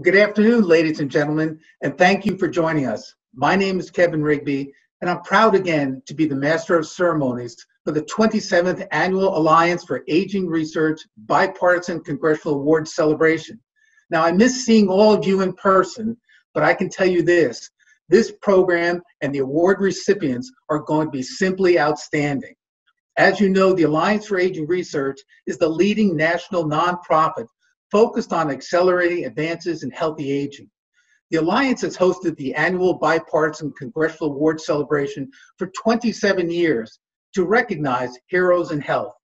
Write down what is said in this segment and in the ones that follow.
Well, good afternoon, ladies and gentlemen, and thank you for joining us. My name is Kevin Rigby, and I'm proud again to be the Master of Ceremonies for the 27th Annual Alliance for Aging Research Bipartisan Congressional Award Celebration. Now, I miss seeing all of you in person, but I can tell you this this program and the award recipients are going to be simply outstanding. As you know, the Alliance for Aging Research is the leading national nonprofit focused on accelerating advances in healthy aging. The Alliance has hosted the annual bipartisan congressional award celebration for 27 years to recognize heroes in health.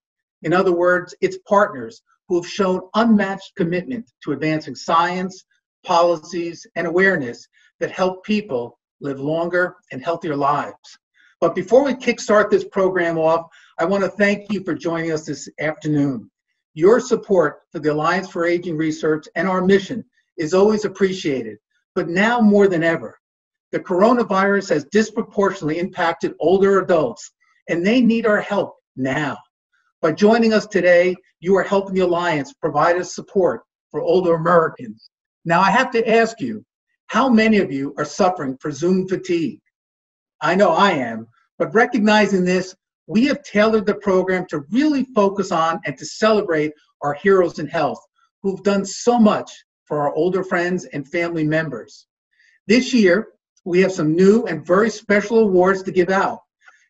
In other words, its partners who have shown unmatched commitment to advancing science, policies, and awareness that help people live longer and healthier lives. But before we kickstart this program off, I want to thank you for joining us this afternoon. Your support for the Alliance for Aging Research and our mission is always appreciated, but now more than ever. The coronavirus has disproportionately impacted older adults, and they need our help now. By joining us today, you are helping the Alliance provide us support for older Americans. Now, I have to ask you, how many of you are suffering from Zoom fatigue? I know I am, but recognizing this, we have tailored the program to really focus on and to celebrate our heroes in health who've done so much for our older friends and family members. This year, we have some new and very special awards to give out.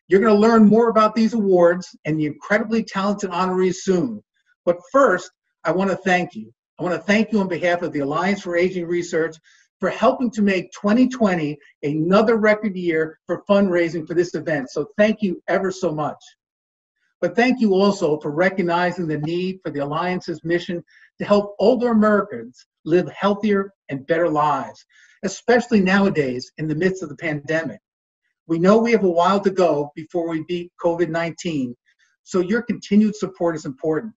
You're going to learn more about these awards and the incredibly talented honorees soon. But first, I want to thank you. I want to thank you on behalf of the Alliance for Aging Research for helping to make 2020 another record year for fundraising for this event. So thank you ever so much. But thank you also for recognizing the need for the Alliance's mission to help older Americans live healthier and better lives, especially nowadays in the midst of the pandemic. We know we have a while to go before we beat COVID 19, so your continued support is important.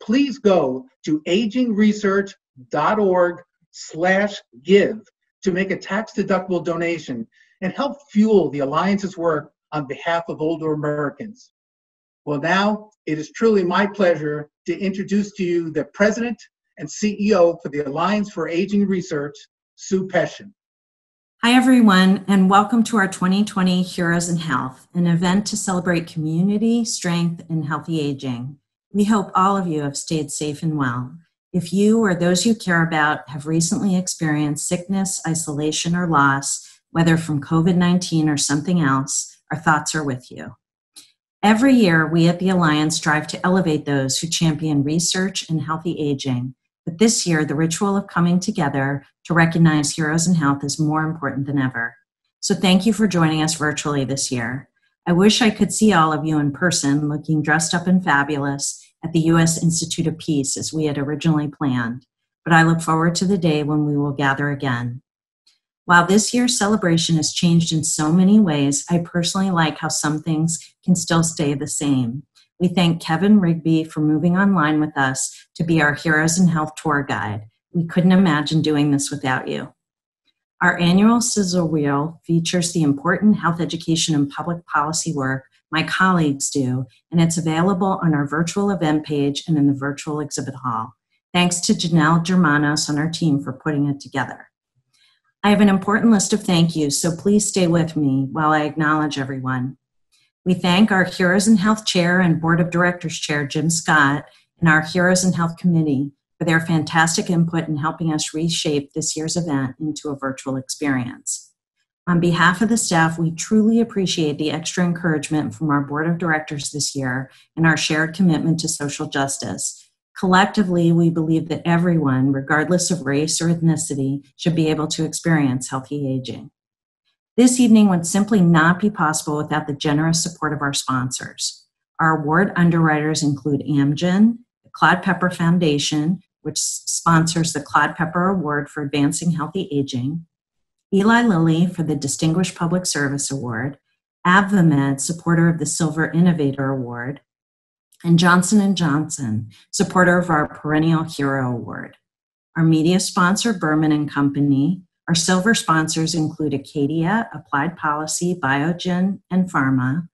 Please go to agingresearch.org slash give to make a tax-deductible donation and help fuel the Alliance's work on behalf of older Americans. Well, now it is truly my pleasure to introduce to you the President and CEO for the Alliance for Aging Research, Sue Peshin. Hi, everyone, and welcome to our 2020 Heroes in Health, an event to celebrate community, strength, and healthy aging. We hope all of you have stayed safe and well. If you or those you care about have recently experienced sickness, isolation, or loss, whether from COVID 19 or something else, our thoughts are with you. Every year, we at the Alliance strive to elevate those who champion research and healthy aging. But this year, the ritual of coming together to recognize heroes in health is more important than ever. So thank you for joining us virtually this year. I wish I could see all of you in person looking dressed up and fabulous at the U.S. Institute of Peace as we had originally planned, but I look forward to the day when we will gather again. While this year's celebration has changed in so many ways, I personally like how some things can still stay the same. We thank Kevin Rigby for moving online with us to be our Heroes in Health tour guide. We couldn't imagine doing this without you. Our annual Sizzle Wheel features the important health education and public policy work my colleagues do, and it's available on our virtual event page and in the virtual exhibit hall. Thanks to Janelle Germanos on our team for putting it together. I have an important list of thank yous, so please stay with me while I acknowledge everyone. We thank our Heroes in Health Chair and Board of Directors Chair, Jim Scott, and our Heroes in Health Committee for their fantastic input in helping us reshape this year's event into a virtual experience. On behalf of the staff, we truly appreciate the extra encouragement from our board of directors this year and our shared commitment to social justice. Collectively, we believe that everyone, regardless of race or ethnicity, should be able to experience healthy aging. This evening would simply not be possible without the generous support of our sponsors. Our award underwriters include Amgen, the Claude Pepper Foundation, which sponsors the Claude Pepper Award for Advancing Healthy Aging, Eli Lilly for the Distinguished Public Service Award, AbbViemed, supporter of the Silver Innovator Award, and Johnson & Johnson, supporter of our Perennial Hero Award. Our media sponsor, Berman & Company. Our silver sponsors include Acadia, Applied Policy, Biogen, and Pharma.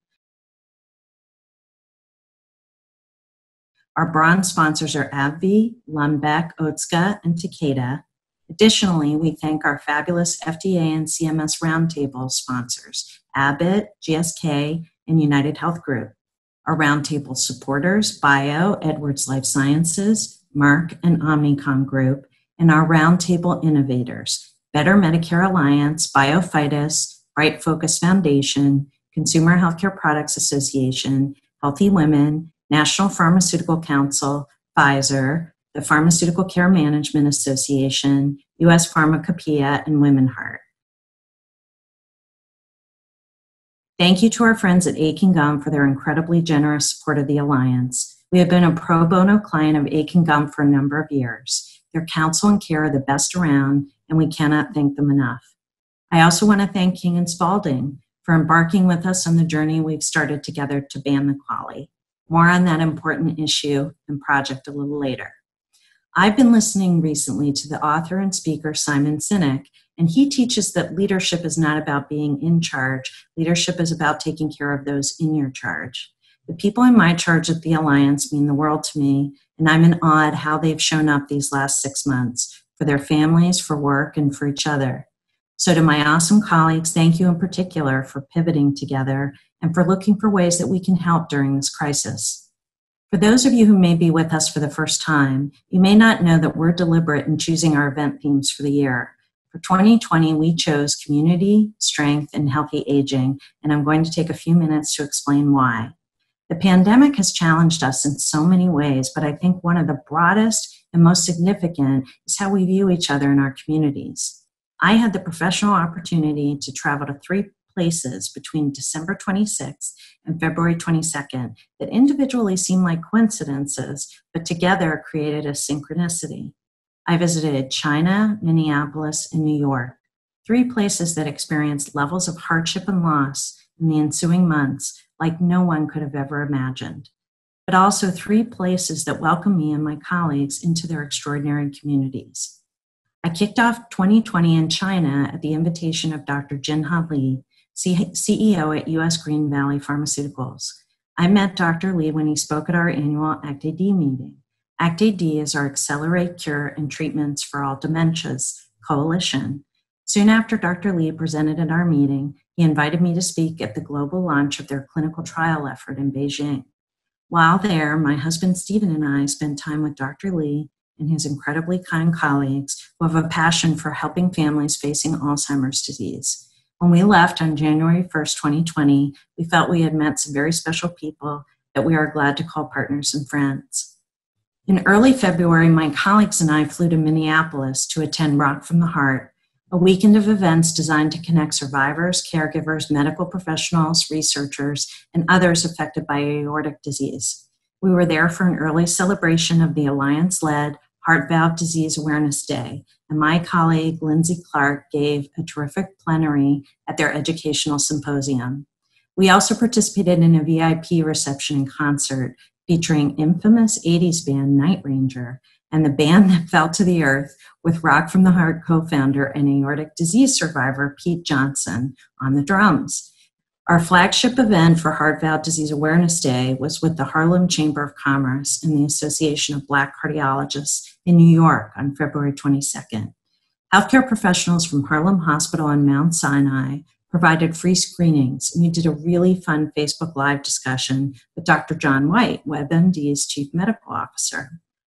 Our bronze sponsors are AbbVie, Lundbeck, Otsuka, and Takeda. Additionally, we thank our fabulous FDA and CMS Roundtable sponsors, Abbott, GSK, and United Health Group. Our Roundtable supporters, Bio, Edwards Life Sciences, Merck, and Omnicom Group, and our Roundtable innovators, Better Medicare Alliance, BioFitus, Bright Focus Foundation, Consumer Healthcare Products Association, Healthy Women, National Pharmaceutical Council, Pfizer, the Pharmaceutical Care Management Association, US Pharmacopoeia, and Women Heart. Thank you to our friends at Akin Gump for their incredibly generous support of the Alliance. We have been a pro bono client of Akin Gump for a number of years. Their counsel and care are the best around, and we cannot thank them enough. I also want to thank King and Spalding for embarking with us on the journey we've started together to ban the QALY. More on that important issue and project a little later. I've been listening recently to the author and speaker Simon Sinek, and he teaches that leadership is not about being in charge. Leadership is about taking care of those in your charge. The people in my charge at the Alliance mean the world to me, and I'm in awe at how they've shown up these last six months for their families, for work, and for each other. So, to my awesome colleagues, thank you in particular for pivoting together and for looking for ways that we can help during this crisis. For those of you who may be with us for the first time, you may not know that we're deliberate in choosing our event themes for the year. For 2020, we chose community, strength, and healthy aging, and I'm going to take a few minutes to explain why. The pandemic has challenged us in so many ways, but I think one of the broadest and most significant is how we view each other in our communities. I had the professional opportunity to travel to three places between December 26th and February 22nd that individually seemed like coincidences, but together created a synchronicity. I visited China, Minneapolis, and New York, three places that experienced levels of hardship and loss in the ensuing months like no one could have ever imagined, but also three places that welcomed me and my colleagues into their extraordinary communities. I kicked off 2020 in China at the invitation of Dr. Jinha Li, CEO at US Green Valley Pharmaceuticals. I met Dr. Lee when he spoke at our annual ACT-AD meeting. ACT-AD is our Accelerate Cure and Treatments for All Dementias coalition. Soon after Dr. Lee presented at our meeting, he invited me to speak at the global launch of their clinical trial effort in Beijing. While there, my husband Stephen and I spent time with Dr. Lee and his incredibly kind colleagues who have a passion for helping families facing Alzheimer's disease. When we left on January 1st, 2020, we felt we had met some very special people that we are glad to call partners and friends. In early February, my colleagues and I flew to Minneapolis to attend Rock from the Heart, a weekend of events designed to connect survivors, caregivers, medical professionals, researchers, and others affected by aortic disease. We were there for an early celebration of the Alliance led Heart Valve Disease Awareness Day, and my colleague Lindsay Clark gave a terrific plenary at their educational symposium. We also participated in a VIP reception and concert featuring infamous 80s band Night Ranger and the band that fell to the earth with Rock from the Heart co founder and aortic disease survivor Pete Johnson on the drums. Our flagship event for Heart Valve Disease Awareness Day was with the Harlem Chamber of Commerce and the Association of Black Cardiologists in New York on February 22nd. Healthcare professionals from Harlem Hospital and Mount Sinai provided free screenings, and we did a really fun Facebook Live discussion with Dr. John White, WebMD's Chief Medical Officer.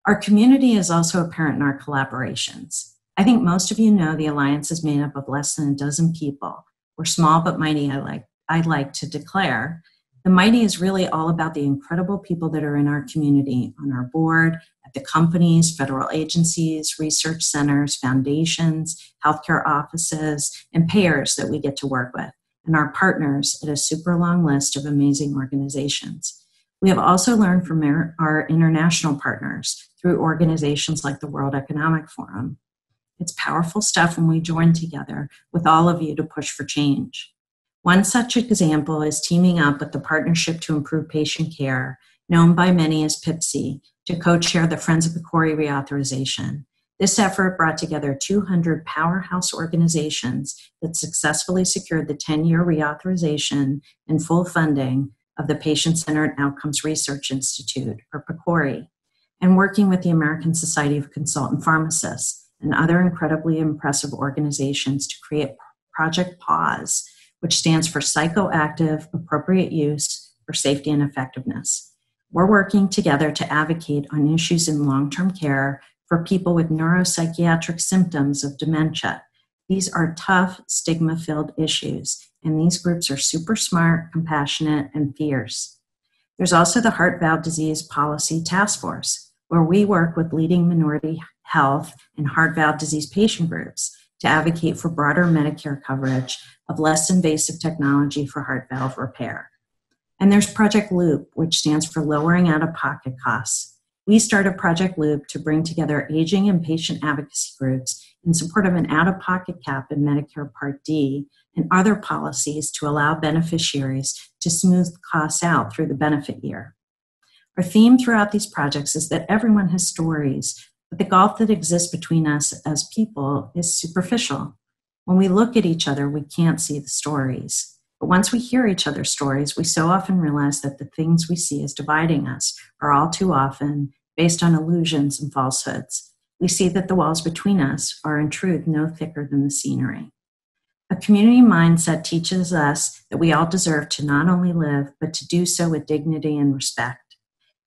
Our community is also apparent in our collaborations. I think most of you know the Alliance is made up of less than a dozen people. We're small but mighty, I like I'd like to declare. The Mighty is really all about the incredible people that are in our community, on our board, at the companies, federal agencies, research centers, foundations, healthcare offices, and payers that we get to work with, and our partners at a super long list of amazing organizations. We have also learned from our international partners through organizations like the World Economic Forum. It's powerful stuff when we join together with all of you to push for change. One such example is teaming up with the Partnership to Improve Patient Care, known by many as PIPSI, to co chair the Friends of the PCORI reauthorization. This effort brought together 200 powerhouse organizations that successfully secured the 10 year reauthorization and full funding of the Patient Centered Outcomes Research Institute, or PCORI, and working with the American Society of Consultant Pharmacists, and other incredibly impressive organizations to create Project PAUSE, which stands for Psychoactive Appropriate Use for Safety and Effectiveness. We're working together to advocate on issues in long term care for people with neuropsychiatric symptoms of dementia. These are tough, stigma filled issues, and these groups are super smart, compassionate, and fierce. There's also the Heart Valve Disease Policy Task Force, where we work with leading minority health and heart valve disease patient groups to advocate for broader Medicare coverage of less invasive technology for heart valve repair. And there's Project Loop, which stands for Lowering Out of Pocket Costs. We started Project Loop to bring together aging and patient advocacy groups in support of an out of pocket cap in Medicare Part D and other policies to allow beneficiaries to smooth costs out through the benefit year. Our theme throughout these projects is that everyone has stories, the gulf that exists between us as people is superficial. When we look at each other, we can't see the stories. But once we hear each other's stories, we so often realize that the things we see as dividing us are all too often based on illusions and falsehoods. We see that the walls between us are in truth no thicker than the scenery. A community mindset teaches us that we all deserve to not only live, but to do so with dignity and respect.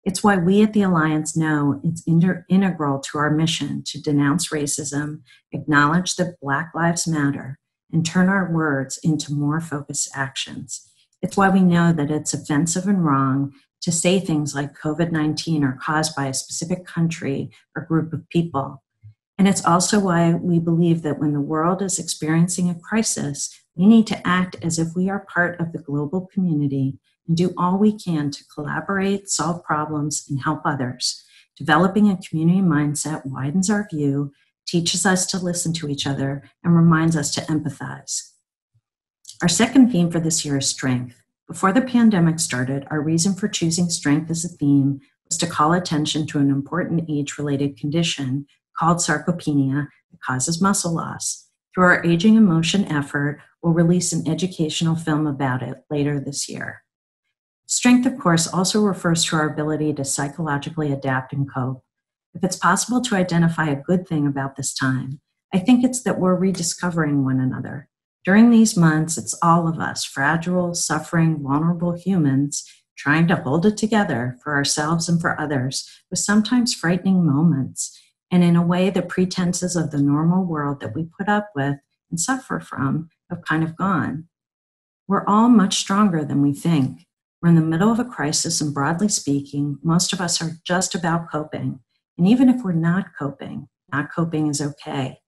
It's why we at the Alliance know it's inter- integral to our mission to denounce racism, acknowledge that Black Lives Matter, and turn our words into more focused actions. It's why we know that it's offensive and wrong to say things like COVID 19 are caused by a specific country or group of people. And it's also why we believe that when the world is experiencing a crisis, we need to act as if we are part of the global community and do all we can to collaborate, solve problems, and help others. Developing a community mindset widens our view teaches us to listen to each other, and reminds us to empathize. Our second theme for this year is strength. Before the pandemic started, our reason for choosing strength as a theme was to call attention to an important age related condition called sarcopenia that causes muscle loss. Through our Aging in Motion effort, we'll release an educational film about it later this year. Strength, of course, also refers to our ability to psychologically adapt and cope. If it's possible to identify a good thing about this time, I think it's that we're rediscovering one another. During these months, it's all of us, fragile, suffering, vulnerable humans, trying to hold it together for ourselves and for others, with sometimes frightening moments, and in a way, the pretenses of the normal world that we put up with and suffer from have kind of gone. We're all much stronger than we think. We're in the middle of a crisis, and broadly speaking, most of us are just about coping. And even if we're not coping, not coping is okay.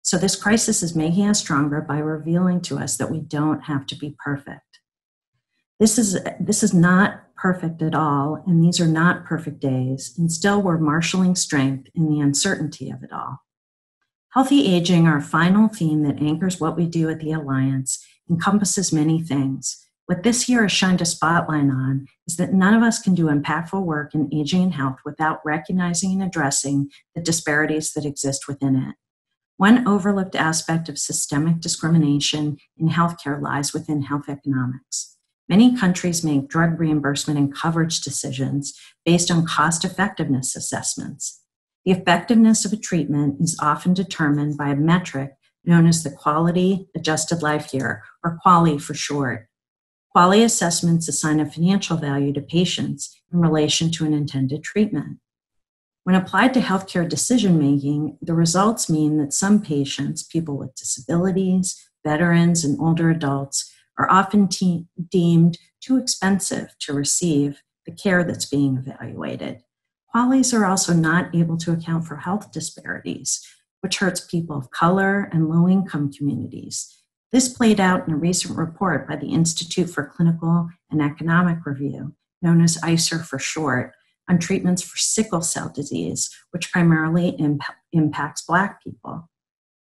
So this crisis is making us stronger by revealing to us that we don't have to be perfect. This is this is not perfect at all, and these are not perfect days, and still we're marshaling strength in the uncertainty of it all. Healthy aging, our final theme that anchors what we do at the Alliance, encompasses many things, what this year has shined a spotlight on is that none of us can do impactful work in aging and health without recognizing and addressing the disparities that exist within it. One overlooked aspect of systemic discrimination in healthcare lies within health economics. Many countries make drug reimbursement and coverage decisions based on cost effectiveness assessments. The effectiveness of a treatment is often determined by a metric known as the Quality Adjusted Life Year, or QALY for short. QALY assessments assign a financial value to patients in relation to an intended treatment. When applied to healthcare decision making, the results mean that some patients, people with disabilities, veterans, and older adults, are often te- deemed too expensive to receive the care that's being evaluated. QALYs are also not able to account for health disparities, which hurts people of color and low income communities this played out in a recent report by the Institute for Clinical and Economic Review, known as ICER for short, on treatments for sickle cell disease, which primarily imp- impacts Black people.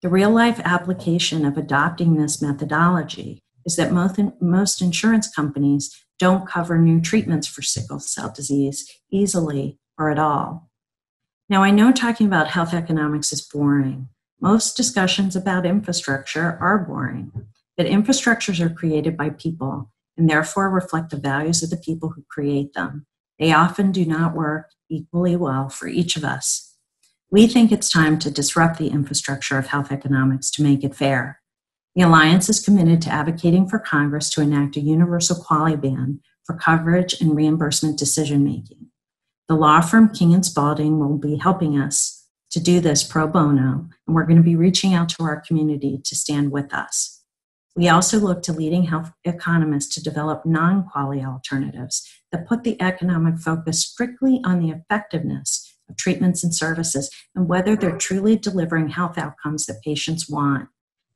The real life application of adopting this methodology is that most, most insurance companies don't cover new treatments for sickle cell disease easily or at all. Now, I know talking about health economics is boring, most discussions about infrastructure are boring, but infrastructures are created by people and therefore reflect the values of the people who create them. They often do not work equally well for each of us. We think it's time to disrupt the infrastructure of health economics to make it fair. The Alliance is committed to advocating for Congress to enact a universal QALY ban for coverage and reimbursement decision making. The law firm King and Spalding will be helping us to do this pro bono, and we're going to be reaching out to our community to stand with us. We also look to leading health economists to develop non QALY alternatives that put the economic focus strictly on the effectiveness of treatments and services and whether they're truly delivering health outcomes that patients want.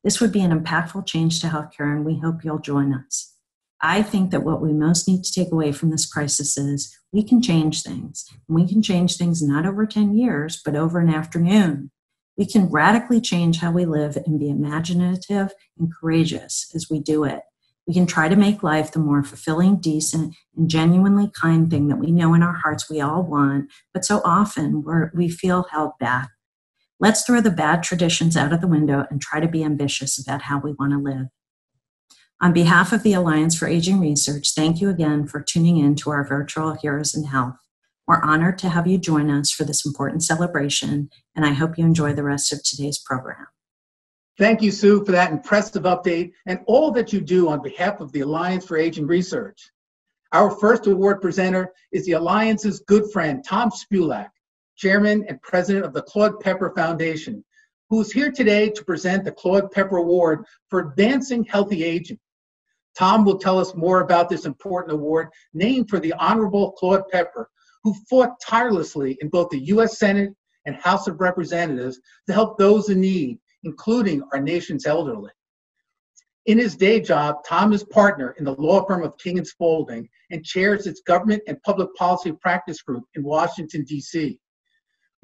This would be an impactful change to healthcare, and we hope you'll join us. I think that what we most need to take away from this crisis is we can change things. We can change things not over 10 years, but over an afternoon. We can radically change how we live and be imaginative and courageous as we do it. We can try to make life the more fulfilling, decent, and genuinely kind thing that we know in our hearts we all want, but so often we we feel held back. Let's throw the bad traditions out of the window and try to be ambitious about how we want to live. On behalf of the Alliance for Aging Research, thank you again for tuning in to our virtual Heroes in Health. We're honored to have you join us for this important celebration, and I hope you enjoy the rest of today's program. Thank you, Sue, for that impressive update and all that you do on behalf of the Alliance for Aging Research. Our first award presenter is the Alliance's good friend, Tom Spulak, Chairman and President of the Claude Pepper Foundation, who is here today to present the Claude Pepper Award for Advancing Healthy Aging. Tom will tell us more about this important award named for the Honorable Claude Pepper, who fought tirelessly in both the U.S. Senate and House of Representatives to help those in need including our nation's elderly. In his day job, Tom is partner in the law firm of King and Spalding and chairs its government and public policy practice group in Washington, D.C.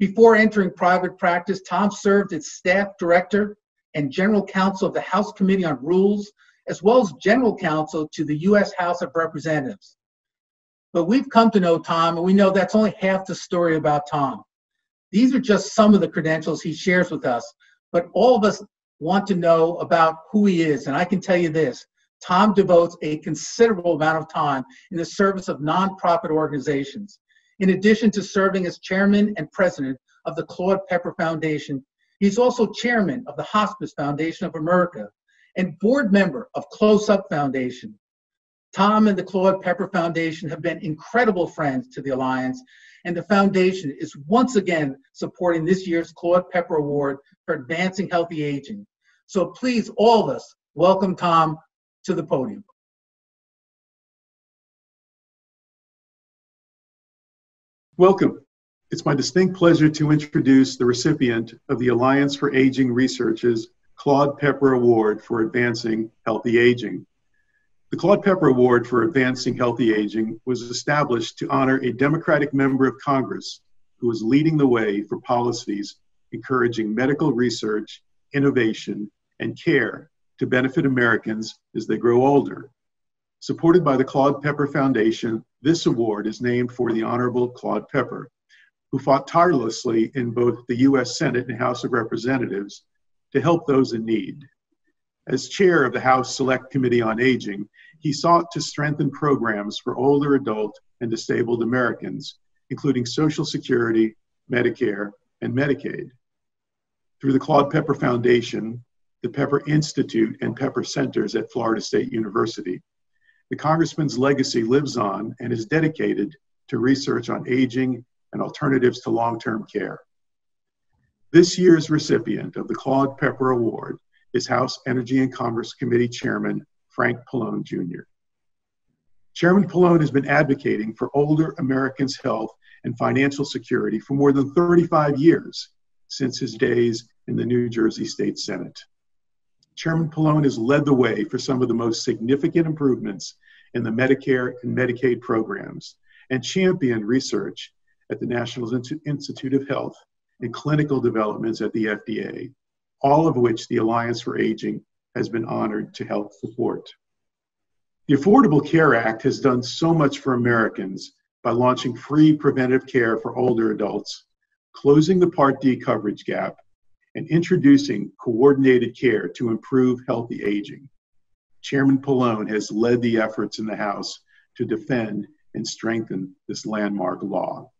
Before entering private practice, Tom served as staff director and general counsel of the House Committee on Rules, as well as general counsel to the U.S. House of Representatives. But we've come to know Tom, and we know that's only half the story about Tom. These are just some of the credentials he shares with us, but all of us want to know about who he is. And I can tell you this Tom devotes a considerable amount of time in the service of nonprofit organizations. In addition to serving as chairman and president of the Claude Pepper Foundation, he's also chairman of the Hospice Foundation of America and board member of Close Up Foundation. Tom and the Claude Pepper Foundation have been incredible friends to the Alliance, and the foundation is once again supporting this year's Claude Pepper Award for Advancing Healthy Aging. So please, all of us, welcome Tom to the podium. Welcome. It's my distinct pleasure to introduce the recipient of the Alliance for Aging Research's Claude Pepper Award for Advancing Healthy Aging. The Claude Pepper Award for Advancing Healthy Aging was established to honor a Democratic member of Congress who is leading the way for policies encouraging medical research, innovation, and care to benefit Americans as they grow older. Supported by the Claude Pepper Foundation, this award is named for the Honorable Claude Pepper, who fought tirelessly in both the U.S. Senate and House of Representatives to help those in need. As chair of the House Select Committee on Aging, he sought to strengthen programs for older adult and disabled Americans, including Social Security, Medicare, and Medicaid. Through the Claude Pepper Foundation, the Pepper Institute, and Pepper Centers at Florida State University, the Congressman's legacy lives on and is dedicated to research on aging and alternatives to long term care. This year's recipient of the Claude Pepper Award is House Energy and Commerce Committee Chairman Frank Pallone Jr. Chairman Pallone has been advocating for older Americans' health and financial security for more than 35 years since his days in the New Jersey State Senate. Chairman Pallone has led the way for some of the most significant improvements in the Medicare and Medicaid programs and championed research at the National Institute of Health and clinical developments at the FDA all of which the Alliance for Aging has been honored to help support. The Affordable Care Act has done so much for Americans by launching free preventive care for older adults, closing the Part D coverage gap, and introducing coordinated care to improve healthy aging. Chairman Pallone has led the efforts in the House to defend and strengthen this landmark law.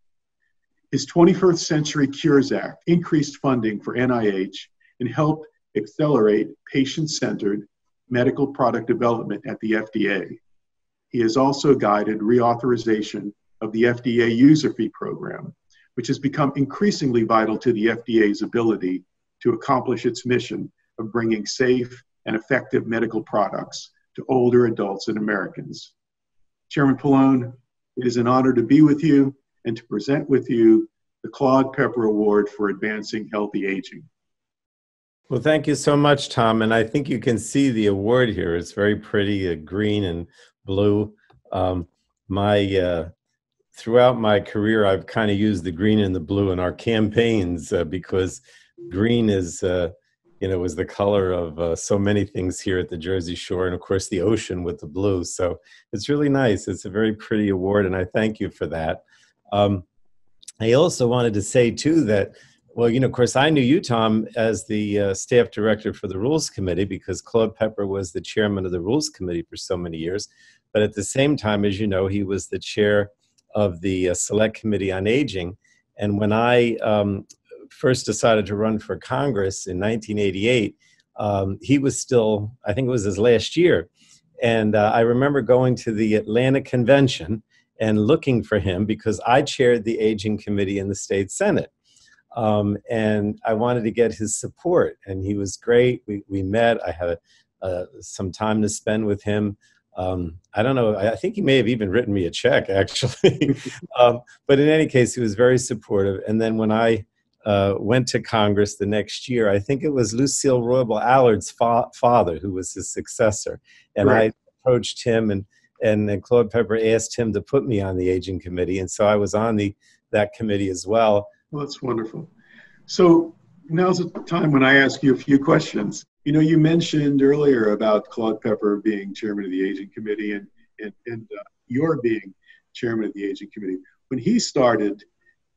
His 21st Century Cures Act increased funding for NIH and helped accelerate patient centered medical product development at the FDA. He has also guided reauthorization of the FDA user fee program, which has become increasingly vital to the FDA's ability to accomplish its mission of bringing safe and effective medical products to older adults and Americans. Chairman Pallone, it is an honor to be with you and to present with you the Claude Pepper Award for Advancing Healthy Aging. Well, thank you so much, Tom. And I think you can see the award here. It's very pretty, uh, green and blue. Um, my uh, throughout my career, I've kind of used the green and the blue in our campaigns uh, because green is, uh, you know, was the color of uh, so many things here at the Jersey Shore, and of course the ocean with the blue. So it's really nice. It's a very pretty award, and I thank you for that. Um, I also wanted to say too that well, you know, of course, I knew you, Tom, as the uh, staff director for the Rules Committee because Claude Pepper was the chairman of the Rules Committee for so many years. But at the same time, as you know, he was the chair of the uh, Select Committee on Aging. And when I um, first decided to run for Congress in 1988, um, he was still, I think it was his last year. And uh, I remember going to the Atlanta convention and looking for him because I chaired the Aging Committee in the state Senate. Um, and I wanted to get his support, and he was great. We, we met. I had uh, some time to spend with him. Um, I don't know. I think he may have even written me a check, actually. um, but in any case, he was very supportive. And then when I uh, went to Congress the next year, I think it was Lucille Roybal Allard's fa- father who was his successor, and right. I approached him, and and Claude Pepper asked him to put me on the aging committee, and so I was on the that committee as well. Well, that's wonderful. So now's the time when I ask you a few questions. You know, you mentioned earlier about Claude Pepper being chairman of the Aging Committee and, and, and uh, your being chairman of the Aging Committee. When he started,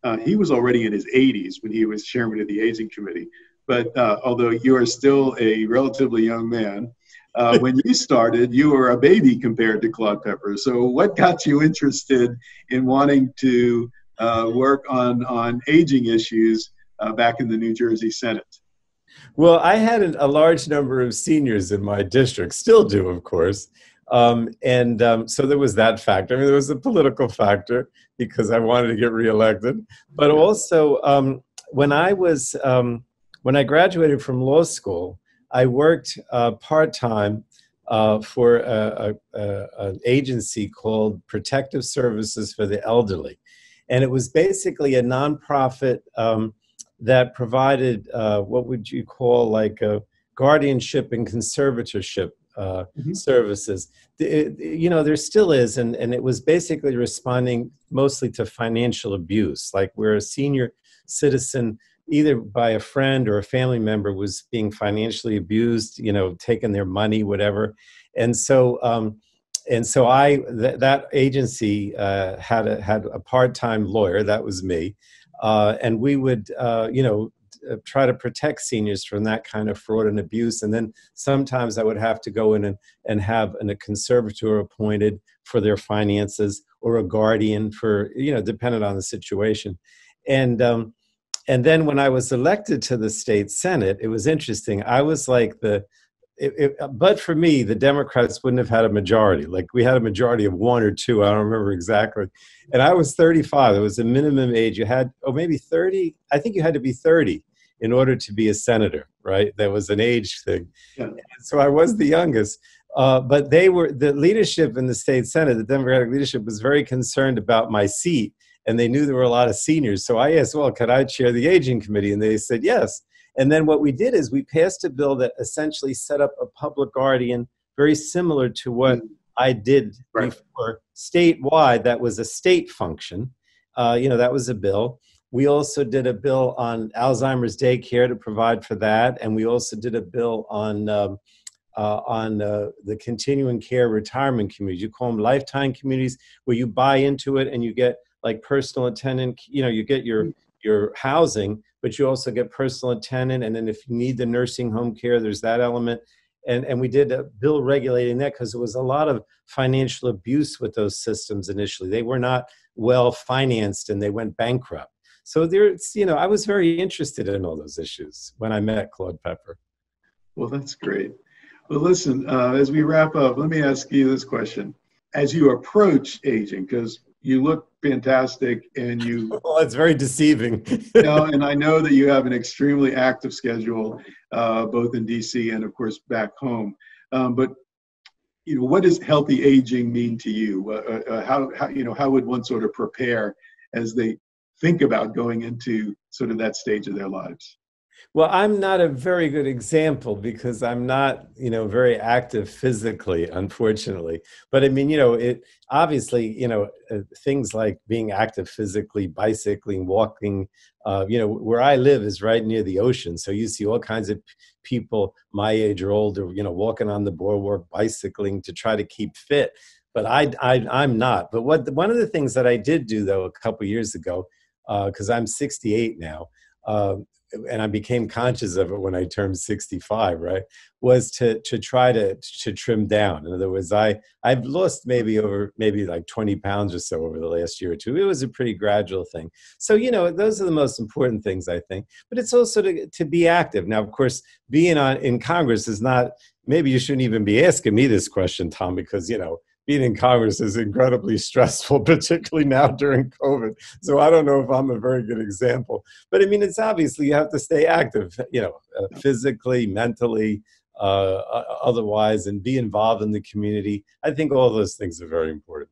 uh, he was already in his 80s when he was chairman of the Aging Committee. But uh, although you are still a relatively young man, uh, when you started, you were a baby compared to Claude Pepper. So, what got you interested in wanting to uh, work on, on aging issues uh, back in the New Jersey Senate? Well, I had a large number of seniors in my district, still do, of course. Um, and um, so there was that factor. I mean, there was a political factor because I wanted to get reelected. But also, um, when I was um, when I graduated from law school, I worked uh, part time uh, for a, a, a, an agency called Protective Services for the Elderly, and it was basically a nonprofit um, that provided uh, what would you call like a guardianship and conservatorship uh, mm-hmm. services. It, you know, there still is, and, and it was basically responding mostly to financial abuse, like where a senior citizen, either by a friend or a family member, was being financially abused, you know, taking their money, whatever. And so, um, and so I th- that agency uh, had a had a part time lawyer. That was me, uh, and we would, uh, you know, uh, try to protect seniors from that kind of fraud and abuse. And then sometimes I would have to go in and, and have an, a conservator appointed for their finances or a guardian for, you know, dependent on the situation. And, um, and then when I was elected to the state senate, it was interesting. I was like the, it, it, but for me, the Democrats wouldn't have had a majority. Like we had a majority of one or two. I don't remember exactly. And I was 35. It was a minimum age. You had, oh, maybe 30. I think you had to be 30 in order to be a senator, right? There was an age thing. Yeah. So I was the youngest. Uh, but they were, the leadership in the state senate, the Democratic leadership was very concerned about my seat. And they knew there were a lot of seniors. So I asked, well, could I chair the aging committee? And they said yes. And then what we did is we passed a bill that essentially set up a public guardian very similar to what mm-hmm. I did right. before statewide. That was a state function. Uh, you know, that was a bill. We also did a bill on Alzheimer's daycare to provide for that, and we also did a bill on um, uh, on uh, the continuing care retirement communities. You call them lifetime communities, where you buy into it and you get like personal attendant. You know, you get your mm-hmm. your housing, but you also get personal attendant. And then if you need the nursing home care, there's that element. And, and we did a bill regulating that because there was a lot of financial abuse with those systems initially. They were not well financed and they went bankrupt. So there's, you know, I was very interested in all those issues when I met Claude Pepper. Well, that's great. Well, listen, uh, as we wrap up, let me ask you this question. As you approach aging, because you look fantastic and you well it's very deceiving. You know, and i know that you have an extremely active schedule uh, both in dc and of course back home. Um, but you know what does healthy aging mean to you? Uh, uh, uh, how, how you know how would one sort of prepare as they think about going into sort of that stage of their lives well, I'm not a very good example because I'm not, you know, very active physically, unfortunately. But I mean, you know, it obviously, you know, uh, things like being active physically, bicycling, walking, uh, you know, where I live is right near the ocean. So you see all kinds of people my age or older, you know, walking on the boardwalk, bicycling to try to keep fit. But I, I, I'm not. But what one of the things that I did do though a couple years ago, because uh, I'm 68 now, uh, and I became conscious of it when I turned 65, right? Was to to try to to trim down. In other words, I I've lost maybe over maybe like 20 pounds or so over the last year or two. It was a pretty gradual thing. So you know, those are the most important things I think. But it's also to to be active. Now, of course, being on in Congress is not. Maybe you shouldn't even be asking me this question, Tom, because you know being in Congress is incredibly stressful, particularly now during COVID. So I don't know if I'm a very good example. But I mean, it's obviously you have to stay active, you know, uh, physically, mentally, uh, otherwise, and be involved in the community. I think all those things are very important.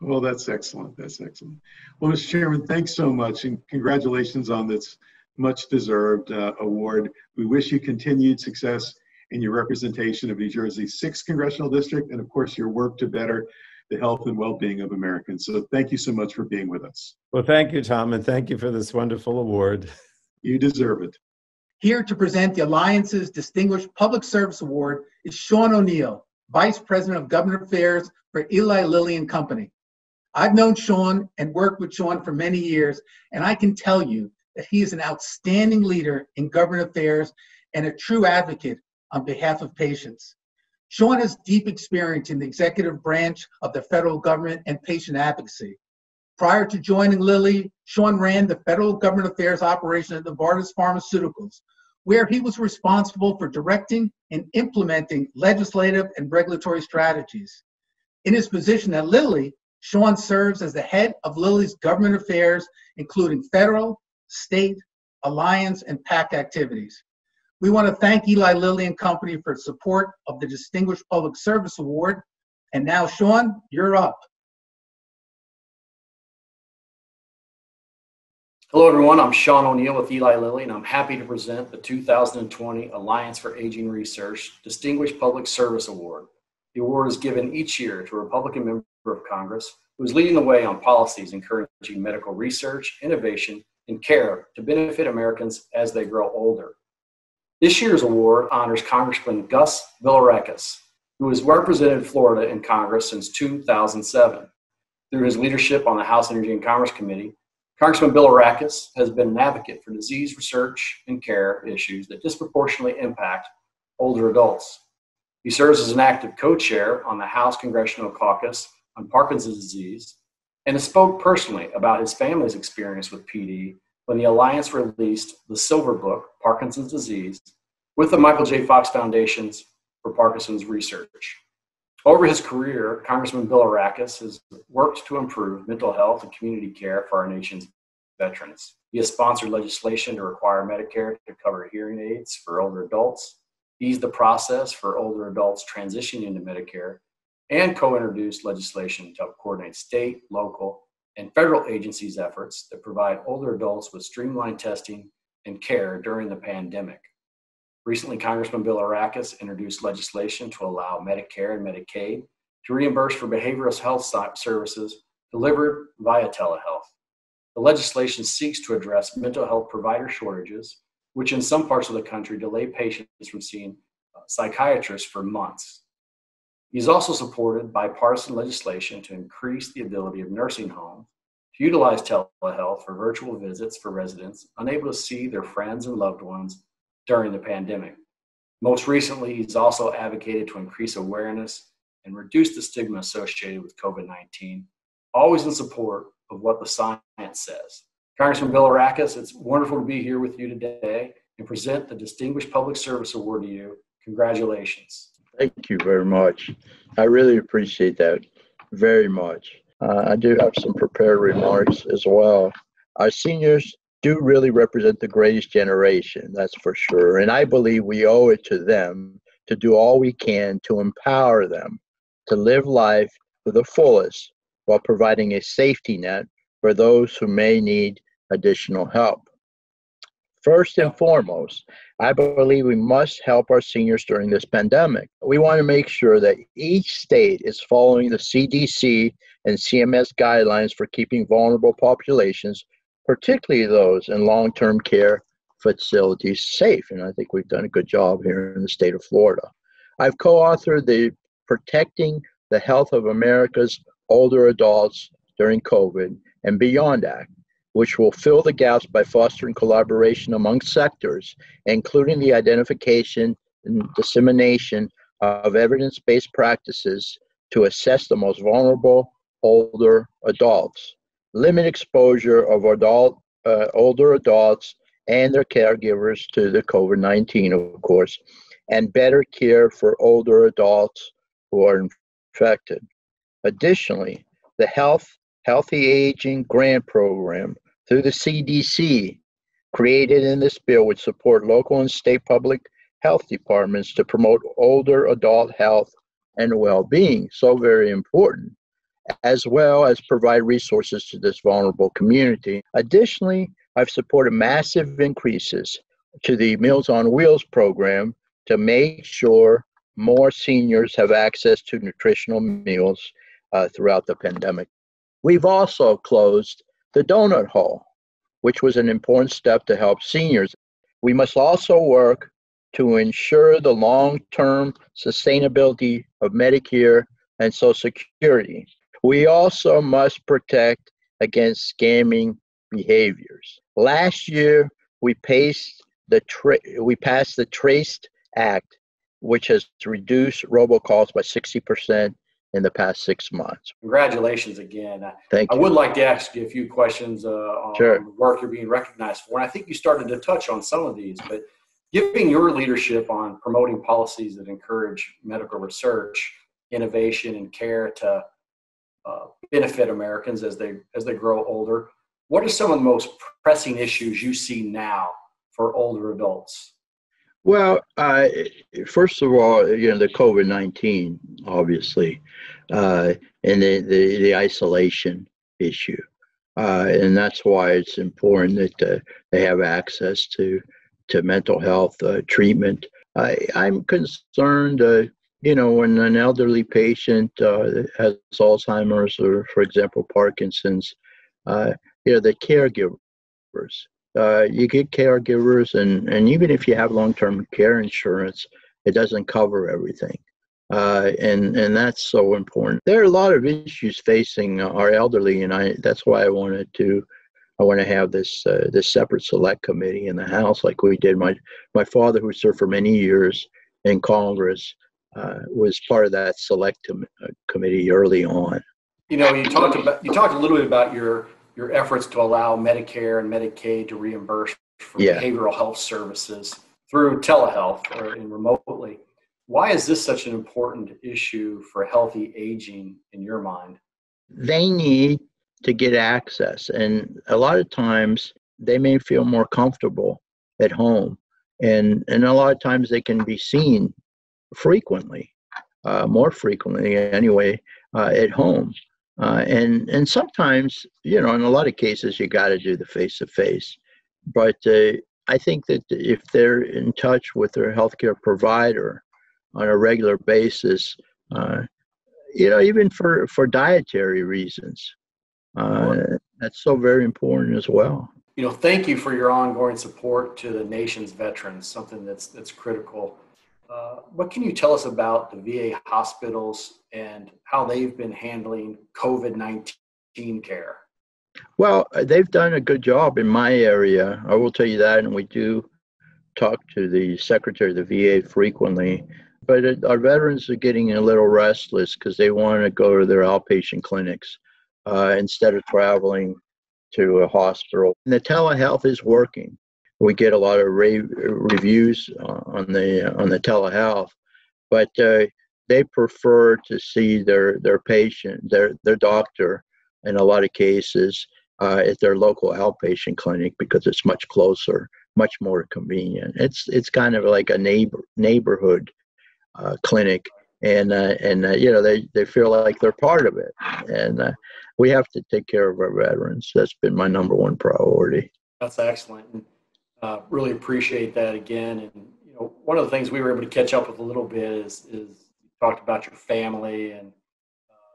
Well, that's excellent. That's excellent. Well, Mr. Chairman, thanks so much, and congratulations on this much deserved uh, award. We wish you continued success in your representation of New Jersey's 6th Congressional District, and of course, your work to better the health and well being of Americans. So, thank you so much for being with us. Well, thank you, Tom, and thank you for this wonderful award. You deserve it. Here to present the Alliance's Distinguished Public Service Award is Sean O'Neill, Vice President of Government Affairs for Eli Lilly and Company. I've known Sean and worked with Sean for many years, and I can tell you that he is an outstanding leader in government affairs and a true advocate on behalf of patients. Sean has deep experience in the executive branch of the federal government and patient advocacy. Prior to joining Lilly, Sean ran the federal government affairs operation at Novartis Pharmaceuticals, where he was responsible for directing and implementing legislative and regulatory strategies. In his position at Lilly, Sean serves as the head of Lilly's government affairs, including federal, state, alliance, and PAC activities. We want to thank Eli Lilly and Company for support of the Distinguished Public Service Award. And now, Sean, you're up. Hello, everyone. I'm Sean O'Neill with Eli Lilly, and I'm happy to present the 2020 Alliance for Aging Research Distinguished Public Service Award. The award is given each year to a Republican member of Congress who is leading the way on policies encouraging medical research, innovation, and care to benefit Americans as they grow older. This year's award honors Congressman Gus Bilirakis, who has represented Florida in Congress since 2007. Through his leadership on the House Energy and Commerce Committee, Congressman Bilirakis has been an advocate for disease research and care issues that disproportionately impact older adults. He serves as an active co-chair on the House Congressional Caucus on Parkinson's disease and has spoke personally about his family's experience with PD when the Alliance released the Silver Book, Parkinson's Disease, with the Michael J. Fox Foundations for Parkinson's Research. Over his career, Congressman Bilirakis has worked to improve mental health and community care for our nation's veterans. He has sponsored legislation to require Medicare to cover hearing aids for older adults, ease the process for older adults transitioning into Medicare, and co introduced legislation to help coordinate state, local, and federal agencies' efforts that provide older adults with streamlined testing and care during the pandemic. Recently, Congressman Bilirakis introduced legislation to allow Medicare and Medicaid to reimburse for behavioral health services delivered via telehealth. The legislation seeks to address mental health provider shortages, which in some parts of the country delay patients from seeing uh, psychiatrists for months. He's also supported bipartisan legislation to increase the ability of nursing homes to utilize telehealth for virtual visits for residents unable to see their friends and loved ones during the pandemic. Most recently, he's also advocated to increase awareness and reduce the stigma associated with COVID 19, always in support of what the science says. Congressman Bilirakis, it's wonderful to be here with you today and present the Distinguished Public Service Award to you. Congratulations. Thank you very much. I really appreciate that very much. Uh, I do have some prepared remarks as well. Our seniors do really represent the greatest generation, that's for sure. And I believe we owe it to them to do all we can to empower them to live life to the fullest while providing a safety net for those who may need additional help. First and foremost, I believe we must help our seniors during this pandemic. We want to make sure that each state is following the CDC and CMS guidelines for keeping vulnerable populations, particularly those in long term care facilities, safe. And I think we've done a good job here in the state of Florida. I've co authored the Protecting the Health of America's Older Adults During COVID and Beyond Act which will fill the gaps by fostering collaboration among sectors, including the identification and dissemination of evidence based practices to assess the most vulnerable older adults, limit exposure of adult, uh, older adults and their caregivers to the COVID 19, of course, and better care for older adults who are infected. Additionally, the Health Healthy Aging Grant Program through the CDC created in this bill would support local and state public health departments to promote older adult health and well-being so very important as well as provide resources to this vulnerable community. Additionally i've supported massive increases to the meals on wheels program to make sure more seniors have access to nutritional meals uh, throughout the pandemic. We've also closed the donut hole, which was an important step to help seniors. We must also work to ensure the long term sustainability of Medicare and Social Security. We also must protect against scamming behaviors. Last year, we passed the, tra- we passed the TRACED Act, which has reduced robocalls by 60% in the past six months. Congratulations again. Thank I you. would like to ask you a few questions uh, on Sure. the work you're being recognized for. And I think you started to touch on some of these, but giving your leadership on promoting policies that encourage medical research, innovation, and care to uh, benefit Americans as they as they grow older. What are some of the most pressing issues you see now for older adults? Well, uh, first of all, you know, the COVID 19, obviously, uh, and the, the, the isolation issue. Uh, and that's why it's important that uh, they have access to, to mental health uh, treatment. I, I'm concerned, uh, you know, when an elderly patient has Alzheimer's or, for example, Parkinson's, you know, the caregivers uh, you get caregivers, and, and even if you have long term care insurance, it doesn't cover everything. Uh, and and that's so important. There are a lot of issues facing our elderly, and I that's why I wanted to I want to have this uh, this separate select committee in the House, like we did. My my father, who served for many years in Congress, uh, was part of that select com- uh, committee early on. You know, you talked about you talked a little bit about your your efforts to allow Medicare and Medicaid to reimburse for Yeah. behavioral health services through telehealth or remotely. Why is this such an important issue for healthy aging in your mind? they need to get access and a lot of times they may feel more comfortable at home and and a lot of times they can be seen frequently uh, more frequently anyway uh, at home uh, and and sometimes you know in a lot of cases you got to do the face to face but uh, i think that if they're in touch with their healthcare provider on a regular basis uh, you know, even for for dietary reasons, uh, that's so very important as well. You know, thank you for your ongoing support to the nation's veterans, something that's that's critical. Uh, what can you tell us about the VA hospitals and how they've been handling COVID 19 care? Well, uh, they've done a good job in my area. I will tell you that, and we do talk to the secretary of the VA frequently. But it, our veterans are getting a little restless because they want to go to their outpatient clinics uh, instead of traveling to a hospital. And the telehealth is working. We get a lot of rave, reviews on the on the telehealth, but uh, they prefer to see their their patient, their their doctor, in a lot of cases uh, at their local outpatient clinic because it's much closer, much more convenient. It's it's kind of like a neighbor neighborhood uh, clinic, and uh, and uh, you know they they feel like they're part of it, and uh, we have to take care of our veterans. That's been my number one priority. That's excellent. Uh, really appreciate that again. And you know, one of the things we were able to catch up with a little bit is is talked about your family and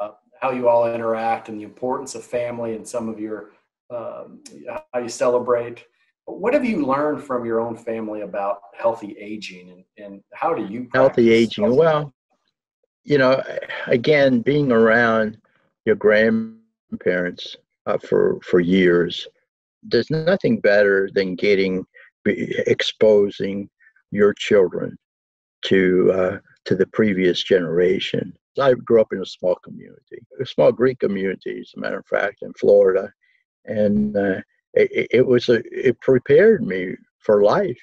uh, how you all interact and the importance of family and some of your um, how you celebrate. What have you learned from your own family about healthy aging and, and how do you healthy aging? Healthy well, you know, again, being around your grandparents uh, for for years, there's nothing better than getting exposing your children to uh, to the previous generation. I grew up in a small community, a small Greek community, as a matter of fact, in Florida, and uh, it, it, was a it prepared me for life,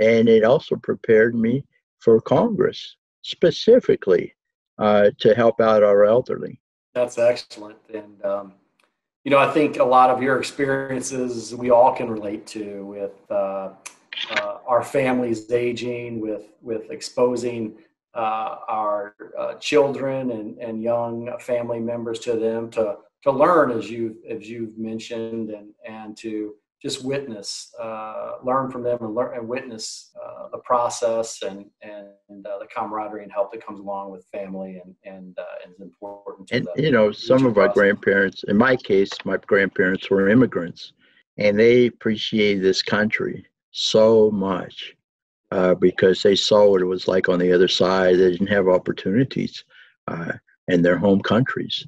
and it also prepared me for Congress specifically uh, to help out our elderly. That's excellent, and um, you know I think a lot of your experiences we all can relate to with. Uh, uh, our families aging, with with exposing uh, our uh, children and, and young family members to them to to learn as you as you've mentioned and and to just witness uh, learn from them and learn and witness uh, the process and and uh, the camaraderie and help that comes along with family and and uh, is important and you know some of our grandparents in my case my grandparents were immigrants and they appreciated this country so much uh, because they saw what it was like on the other side. They didn't have opportunities uh, in their home countries.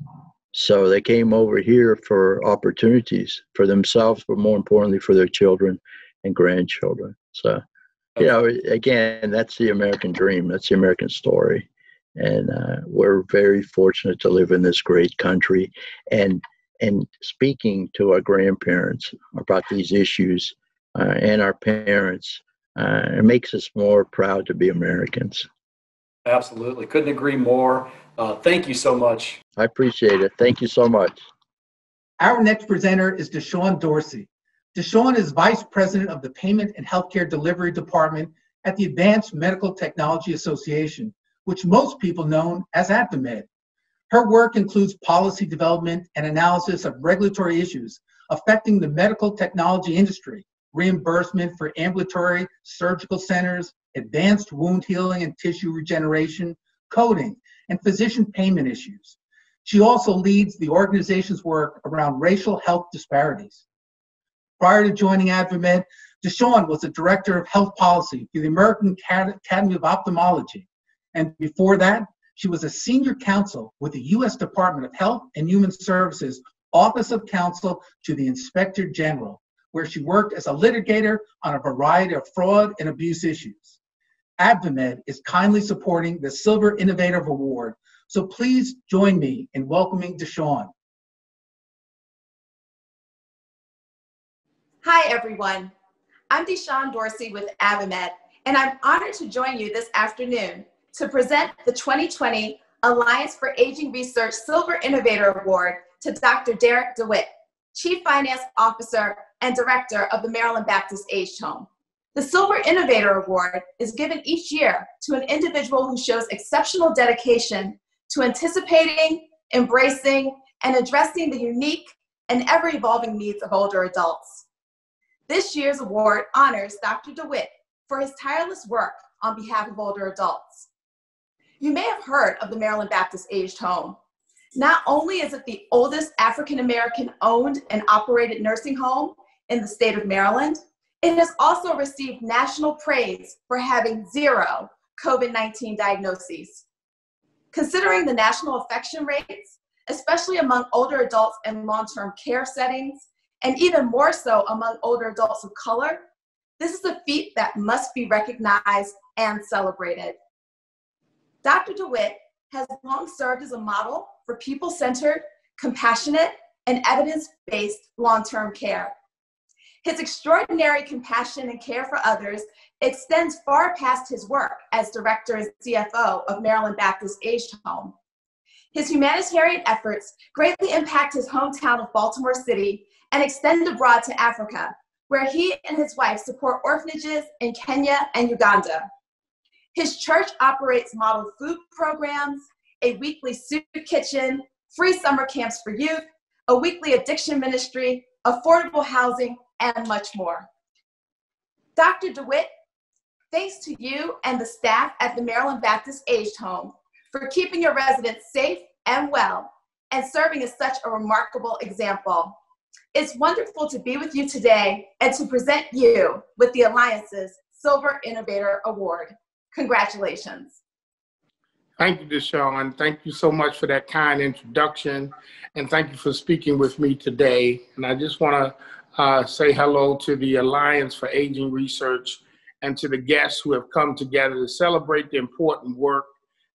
So they came over here for opportunities for themselves, but more importantly for their children and grandchildren. So, you know, again, that's the American dream. That's the American story. And uh, we're very fortunate to live in this great country. And and speaking to our grandparents about these issues uh, and our parents, uh, it makes us more proud to be Americans. Absolutely. Couldn't agree more. Uh, thank you so much. I appreciate it. Thank you so much. Our next presenter is Deshawn Dorsey. Deshawn is Vice President of the Payment and Healthcare Delivery Department at the Advanced Medical Technology Association, which most people know as AdvaMed. Her work includes policy development and analysis of regulatory issues affecting the medical technology industry, reimbursement for ambulatory surgical centers, advanced wound healing and tissue regeneration, coding, and physician payment issues. She also leads the organization's work around racial health disparities. Prior to joining AdvaMed, Deshawn was the director of health policy for the American Academy of Ophthalmology. And before that, she was a senior counsel with the U.S. Department of Health and Human Services Office of Counsel to the Inspector General where she worked as a litigator on a variety of fraud and abuse issues. AdvaMed is kindly supporting the Silver Innovative Award, so please join me in welcoming Deshawn. Hi, everyone. I'm Deshawn Dorsey with AdvaMed, and I'm honored to join you this afternoon to present the 2020 Alliance for Aging Research Silver Innovator Award to Dr. Derrick DeWitt, Chief Finance Officer and Director of the Maryland Baptist Aged Home. The Silver Innovator Award is given each year to an individual who shows exceptional dedication to anticipating, embracing, and addressing the unique and ever evolving needs of older adults. This year's award honors Dr. DeWitt for his tireless work on behalf of older adults. You may have heard of the Maryland Baptist Aged Home. Not only is it the oldest African American owned and operated nursing home in the state of Maryland, it has also received national praise for having zero COVID 19 diagnoses. Considering the national infection rates, especially among older adults in long term care settings, and even more so among older adults of color, this is a feat that must be recognized and celebrated. Dr. DeWitt has long served as a model for people centered, compassionate, and evidence based long term care. His extraordinary compassion and care for others extends far past his work as director and CFO of Maryland Baptist Aged Home. His humanitarian efforts greatly impact his hometown of Baltimore City and extend abroad to Africa, where he and his wife support orphanages in Kenya and Uganda. His church operates model food programs, a weekly soup kitchen, free summer camps for youth, a weekly addiction ministry, affordable housing, and much more. Dr. DeWitt, thanks to you and the staff at the Maryland Baptist Aged Home for keeping your residents safe and well and serving as such a remarkable example. It's wonderful to be with you today and to present you with the Alliance's Silver Innovator Award. Congratulations. Thank you, Deshawn. And Thank you so much for that kind introduction. And thank you for speaking with me today. And I just want to uh, say hello to the Alliance for Aging Research and to the guests who have come together to celebrate the important work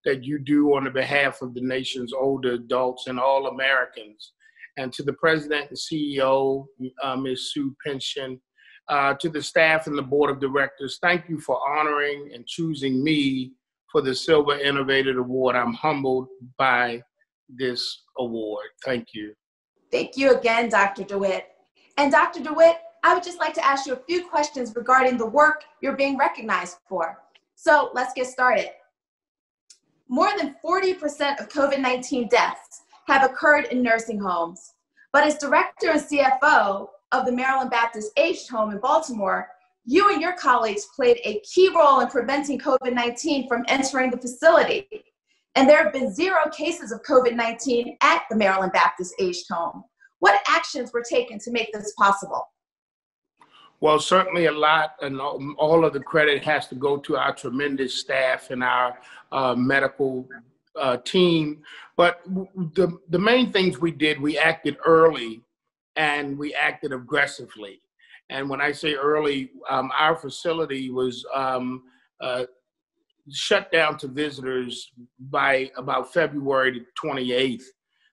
that you do on the behalf of the nation's older adults and all Americans. And to the president and CEO, uh, Ms. Sue Peschin, uh, to the staff and the board of directors, thank you for honoring and choosing me for the Silver Innovator Award. I'm humbled by this award. Thank you. Thank you again, Dr. DeWitt. And Dr. DeWitt, I would just like to ask you a few questions regarding the work you're being recognized for. So let's get started. More than 40% of COVID 19 deaths have occurred in nursing homes. But as director and CFO of the Maryland Baptist Aged Home in Baltimore, you and your colleagues played a key role in preventing COVID 19 from entering the facility. And there have been zero cases of COVID 19 at the Maryland Baptist Aged Home. What actions were taken to make this possible? Well, certainly a lot, and all of the credit has to go to our tremendous staff and our uh, medical uh, team. But the, the main things we did, we acted early and we acted aggressively. And when I say early, um, our facility was um, uh, shut down to visitors by about February the 28th.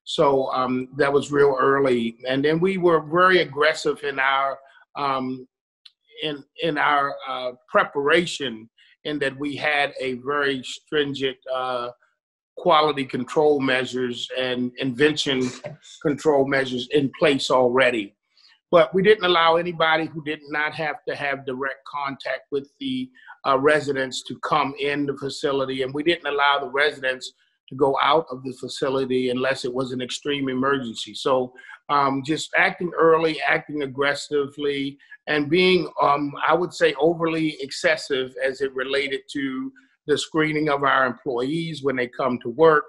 So um, that was real early. And then we were very aggressive in our um, in in our uh, preparation in that we had a very stringent uh, quality control measures and infection control measures in place already. But we didn't allow anybody who did not have to have direct contact with the uh, residents to come in the facility, and we didn't allow the residents to go out of the facility unless it was an extreme emergency. So um, just acting early, acting aggressively, and being, um, I would say, overly excessive as it related to the screening of our employees when they come to work,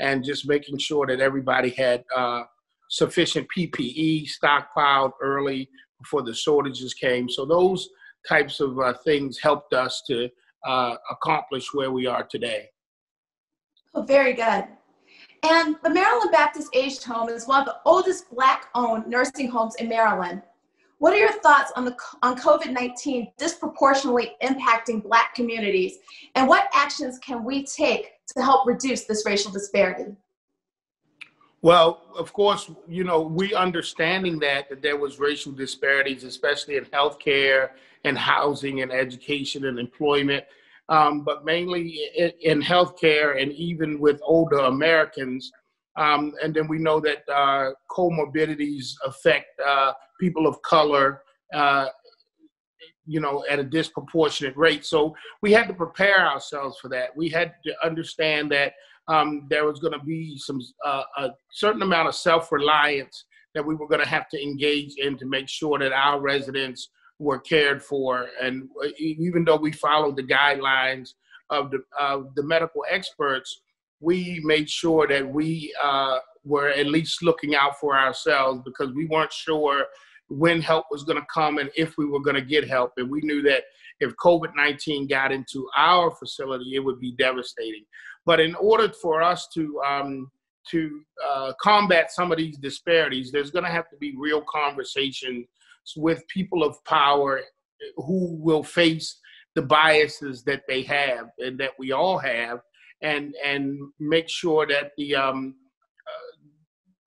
and just making sure that everybody had uh, sufficient PPE stockpiled early before the shortages came. So those types of uh, things helped us to uh, accomplish where we are today. Oh, very good. And the Maryland Baptist Aged Home is one of the oldest Black-owned nursing homes in Maryland. What are your thoughts on the on COVID-19 disproportionately impacting Black communities, and what actions can we take to help reduce this racial disparity? Well, of course, you know, we understanding that, that there was racial disparities, especially in healthcare and housing and education and employment um, but mainly in, in healthcare and even with older Americans. Um, and then we know that uh, comorbidities affect uh, people of color, uh, you know, at a disproportionate rate. So we had to prepare ourselves for that. We had to understand that um, there was going to be some uh, a certain amount of self-reliance that we were going to have to engage in to make sure that our residents were cared for. And uh, even though we followed the guidelines of the, of the medical experts, we made sure that we uh, were at least looking out for ourselves because we weren't sure when help was going to come and if we were going to get help. And we knew that if COVID 19 got into our facility, it would be devastating. But in order for us to um, to uh, combat some of these disparities, there's going to have to be real conversation with people of power who will face the biases that they have and that we all have and and make sure that the um, uh,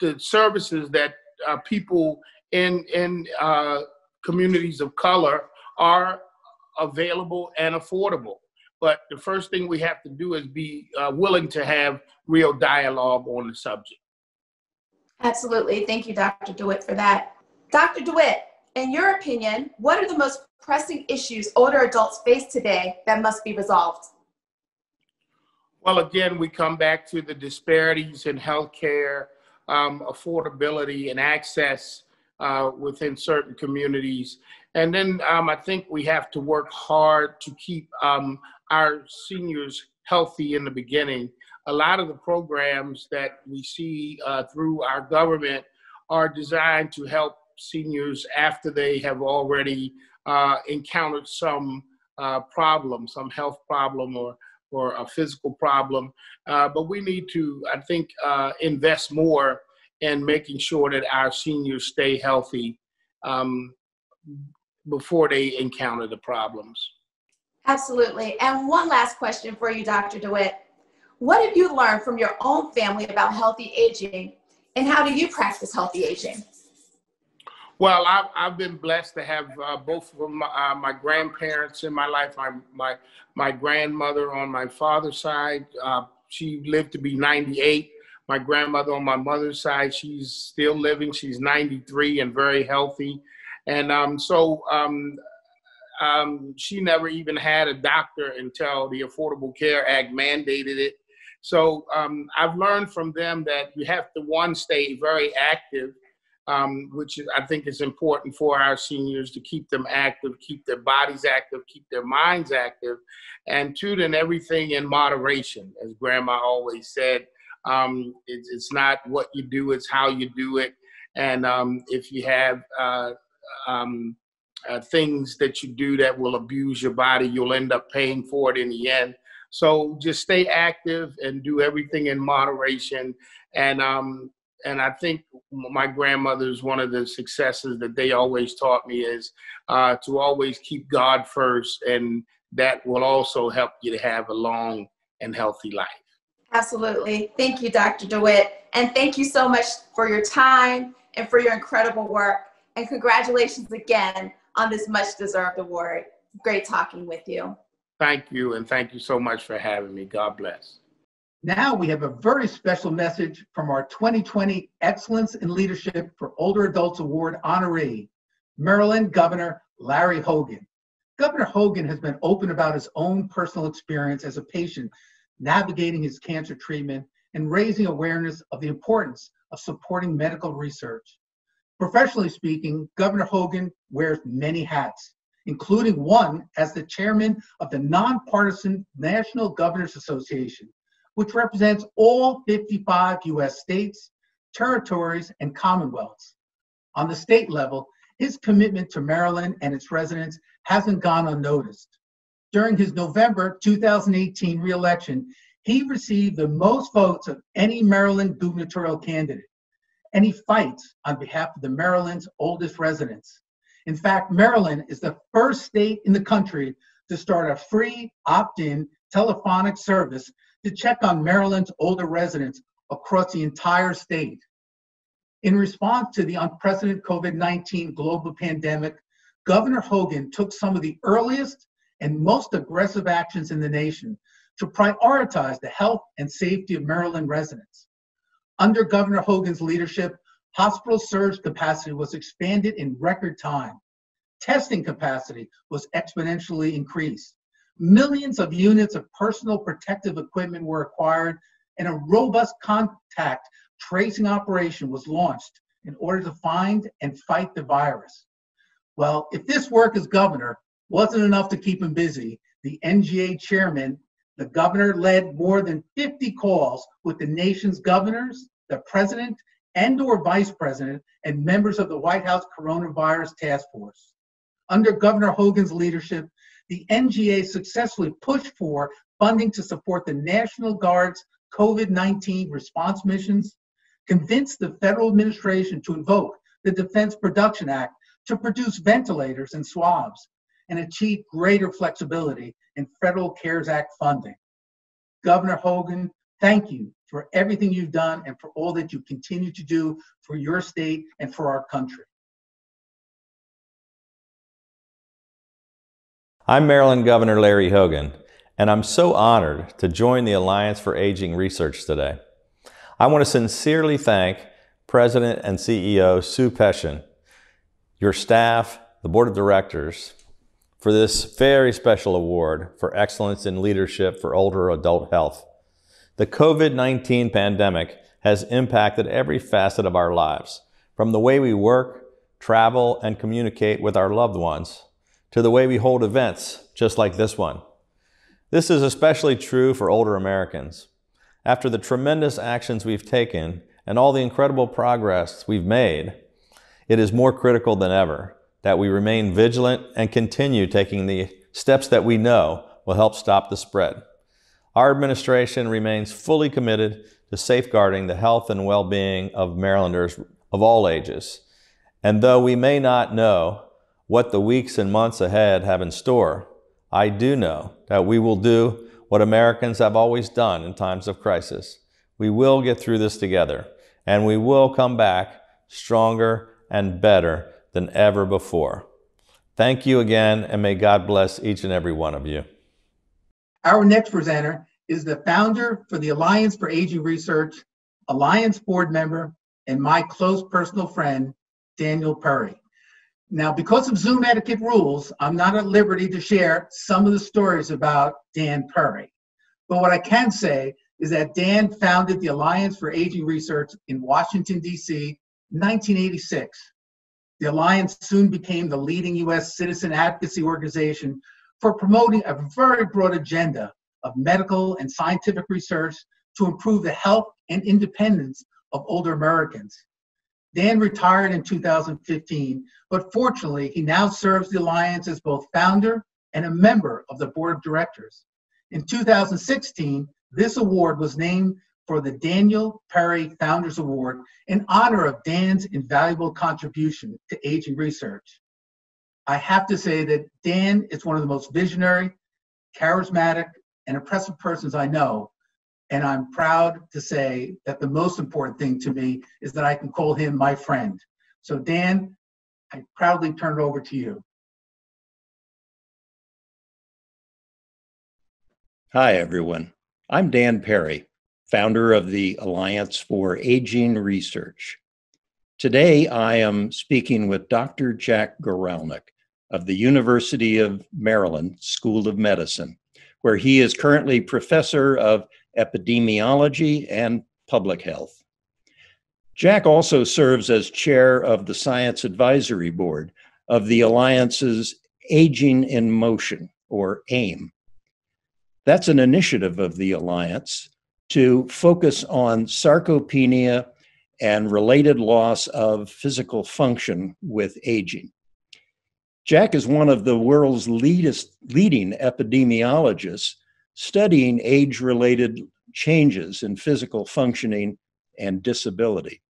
the services that uh, people in in uh, communities of color are available and affordable. But the first thing we have to do is be uh, willing to have real dialogue on the subject. Absolutely. Thank you, Dr. DeWitt, for that. Dr. DeWitt, in your opinion, what are the most pressing issues older adults face today that must be resolved? Well, again, we come back to the disparities in healthcare, um, affordability, and access uh, within certain communities. And then um, I think we have to work hard to keep um, our seniors healthy in the beginning. A lot of the programs that we see uh, through our government are designed to help seniors after they have already uh, encountered some uh, problem, some health problem or or a physical problem. Uh, but we need to, I think, uh, invest more in making sure that our seniors stay healthy um, before they encounter the problems. Absolutely. And one last question for you, Dr. DeWitt. What have you learned from your own family about healthy aging, and how do you practice healthy aging? Well, I've, I've been blessed to have uh, both of my, uh, my grandparents in my life. My, my, my grandmother on my father's side, uh, she lived to be 98. My grandmother on my mother's side, she's still living. She's 93 and very healthy. And um, so um, um, she never even had a doctor until the Affordable Care Act mandated it. So um, I've learned from them that you have to, one, stay very active um, which I think is important for our seniors to keep them active, keep their bodies active, keep their minds active, and two, then everything in moderation. As Grandma always said, um, it's, it's, not what you do, it's how you do it. And um, if you have uh, um, uh, things that you do that will abuse your body, you'll end up paying for it in the end. So just stay active and do everything in moderation. And um, and I think my grandmother's one of the successes that they always taught me is uh, to always keep God first, and that will also help you to have a long and healthy life. Absolutely. Thank you, Dr. DeWitt. And thank you so much for your time and for your incredible work. And congratulations again on this much deserved award. Great talking with you. Thank you. And thank you so much for having me. God bless. Now we have a very special message from our 2020 Excellence in Leadership for Older Adults Award honoree, Maryland Governor Larry Hogan. Governor Hogan has been open about his own personal experience as a patient navigating his cancer treatment and raising awareness of the importance of supporting medical research. Professionally speaking, Governor Hogan wears many hats, including one as the chairman of the nonpartisan National Governors Association, which represents all 55 US states, territories, and commonwealths. On the state level, his commitment to Maryland and its residents hasn't gone unnoticed. During his November 2018 reelection, he received the most votes of any Maryland gubernatorial candidate, and he fights on behalf of the Maryland's oldest residents. In fact, Maryland is the first state in the country to start a free opt in telephonic service to check on Maryland's older residents across the entire state. In response to the unprecedented COVID 19 global pandemic, Governor Hogan took some of the earliest and most aggressive actions in the nation to prioritize the health and safety of Maryland residents. Under Governor Hogan's leadership, hospital surge capacity was expanded in record time. Testing capacity was exponentially increased. Millions of units of personal protective equipment were acquired, and a robust contact tracing operation was launched in order to find and fight the virus. Well, if this work as governor wasn't enough to keep him busy, the NGA chairman, the governor led more than 50 calls with the nation's governors, the president, and or vice president, and members of the White House Coronavirus Task Force. Under Governor Hogan's leadership, the NGA successfully pushed for funding to support the National Guard's COVID 19 response missions, convinced the federal administration to invoke the Defense Production Act to produce ventilators and swabs, and achieve greater flexibility in federal CARES Act funding. Governor Hogan Thank you for everything you've done and for all that you continue to do for your state and for our country. I'm Maryland Governor Larry Hogan, and I'm so honored to join the Alliance for Aging Research today. I want to sincerely thank President and CEO Sue Peschin, your staff, the Board of Directors, for this very special award for excellence in leadership for older adult health. The COVID 19 pandemic has impacted every facet of our lives, from the way we work, travel, and communicate with our loved ones, to the way we hold events, just like this one. This is especially true for older Americans. After the tremendous actions we've taken and all the incredible progress we've made, it is more critical than ever that we remain vigilant and continue taking the steps that we know will help stop the spread. Our administration remains fully committed to safeguarding the health and well being of Marylanders of all ages. And though we may not know what the weeks and months ahead have in store, I do know that we will do what Americans have always done in times of crisis. We will get through this together, and we will come back stronger and better than ever before. Thank you again, and may God bless each and every one of you. Our next presenter is the founder for the Alliance for Aging Research, Alliance board member, and my close personal friend, Daniel Perry. Now, because of Zoom etiquette rules, I'm not at liberty to share some of the stories about Dan Perry. But what I can say is that Dan founded the Alliance for Aging Research in Washington, D.C. 1986 the Alliance soon became the leading U.S. citizen advocacy organization for promoting a very broad agenda of medical and scientific research to improve the health and independence of older Americans. Dan retired in 2015, but fortunately, he now serves the Alliance as both founder and a member of the board of directors. In 2016, this award was named for the Daniel Perry Founders Award in honor of Dan's invaluable contribution to aging research. I have to say that Dan is one of the most visionary, charismatic, and impressive persons I know. And I'm proud to say that the most important thing to me is that I can call him my friend. So, Dan, I proudly turn it over to you. Hi, everyone. I'm Dan Perry founder of the Alliance for Aging Research. Today, I am speaking with Dr. Jack Guralnik of the University of Maryland School of Medicine, where he is currently professor of epidemiology and public health. Jack also serves as chair of the Science Advisory Board of the Alliance's Aging in Motion, or AIM. That's an initiative of the Alliance to focus on sarcopenia and related loss of physical function with aging. Jack is one of the world's leadest, leading epidemiologists studying age related changes in physical functioning and disability.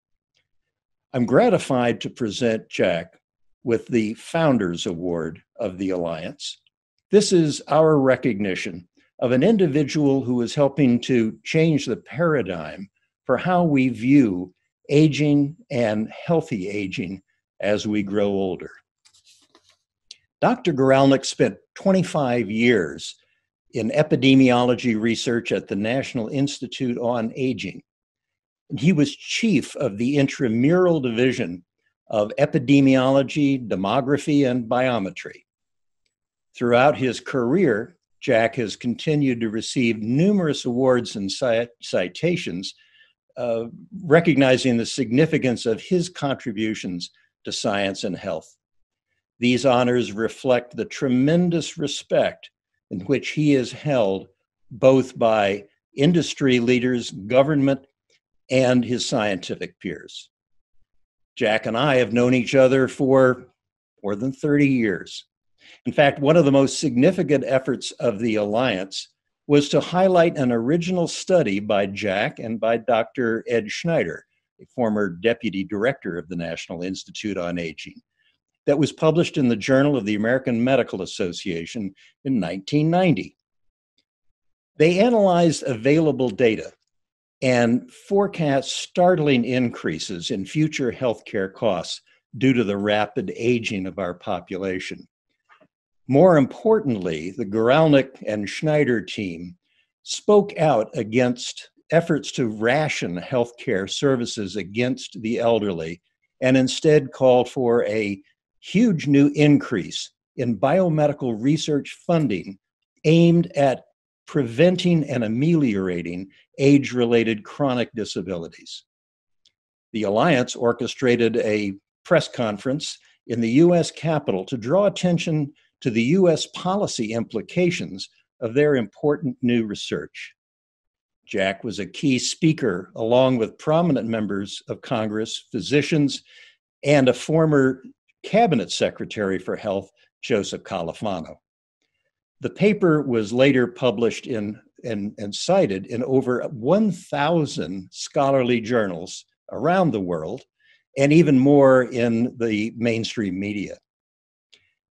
I'm gratified to present Jack with the Founders Award of the Alliance. This is our recognition of an individual who is helping to change the paradigm for how we view aging and healthy aging as we grow older. Dr. Guralnik spent 25 years in epidemiology research at the National Institute on Aging. And he was chief of the intramural division of epidemiology, demography, and biometry. Throughout his career, Jack has continued to receive numerous awards and citations, uh, recognizing the significance of his contributions to science and health. These honors reflect the tremendous respect in which he is held both by industry leaders, government, and his scientific peers. Jack and I have known each other for more than 30 years. In fact, one of the most significant efforts of the Alliance was to highlight an original study by Jack and by Dr. Ed Schneider, a former deputy director of the National Institute on Aging, that was published in the Journal of the American Medical Association in 1990. They analyzed available data and forecast startling increases in future healthcare costs due to the rapid aging of our population. More importantly, the Guralnik and Schneider team spoke out against efforts to ration healthcare services against the elderly and instead called for a huge new increase in biomedical research funding aimed at preventing and ameliorating age related chronic disabilities. The Alliance orchestrated a press conference in the US Capitol to draw attention to the US policy implications of their important new research. Jack was a key speaker, along with prominent members of Congress, physicians, and a former cabinet secretary for health, Joseph Califano. The paper was later published in and, and cited in over 1,000 scholarly journals around the world, and even more in the mainstream media.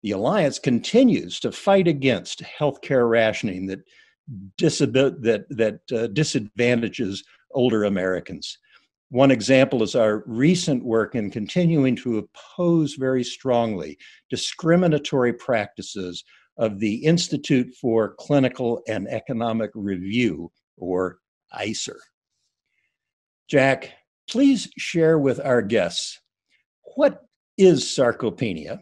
The Alliance continues to fight against healthcare rationing that, that, that uh, disadvantages older Americans. One example is our recent work in continuing to oppose very strongly discriminatory practices of the Institute for Clinical and Economic Review, or ICER. Jack, please share with our guests what is sarcopenia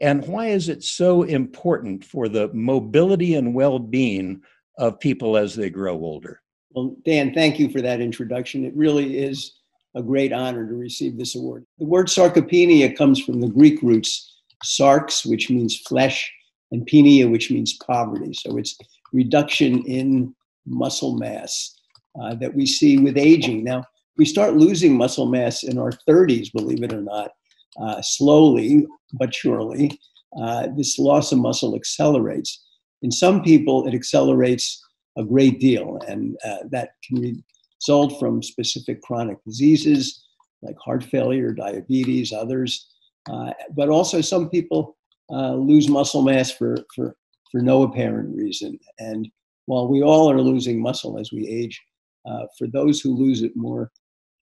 and why is it so important for the mobility and well being of people as they grow older? Well, Dan, thank you for that introduction. It really is a great honor to receive this award. The word sarcopenia comes from the Greek roots sarx, which means flesh, and penia, which means poverty. So it's reduction in muscle mass uh, that we see with aging. Now, we start losing muscle mass in our 30s, believe it or not, uh, slowly but surely. Uh, this loss of muscle accelerates. In some people, it accelerates a great deal, and uh, that can result from specific chronic diseases like heart failure, diabetes, others. Uh, but also, some people uh, lose muscle mass for, for, for no apparent reason. And while we all are losing muscle as we age, uh, for those who lose it more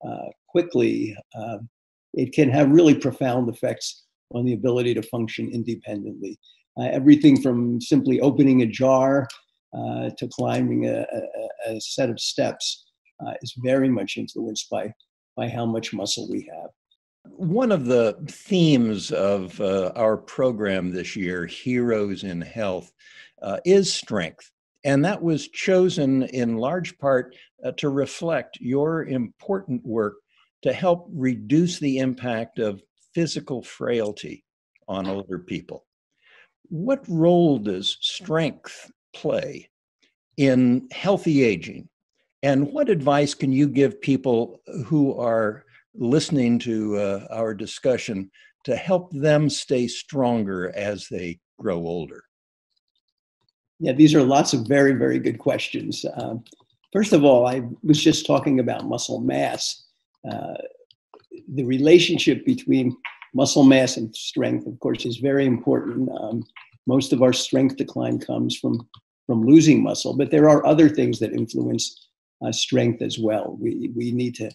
uh, quickly, uh, it can have really profound effects on the ability to function independently. Uh, everything from simply opening a jar uh, to climbing a, a, a, set of steps is very much influenced by, by how much muscle we have. One of the themes of uh, our program this year, Heroes in Health, uh, is strength. And that was chosen in large part uh, to reflect your important work to help reduce the impact of physical frailty on older people. What role does strength play in healthy aging? And what advice can you give people who are listening to uh, our discussion to help them stay stronger as they grow older? Yeah, these are lots of very, very good questions. Um, first of all, I was just talking about muscle mass. Uh, the relationship between muscle mass and strength, of course, is very important. Um, most of our strength decline comes from from losing muscle, but there are other things that influence uh, strength as well. We we need to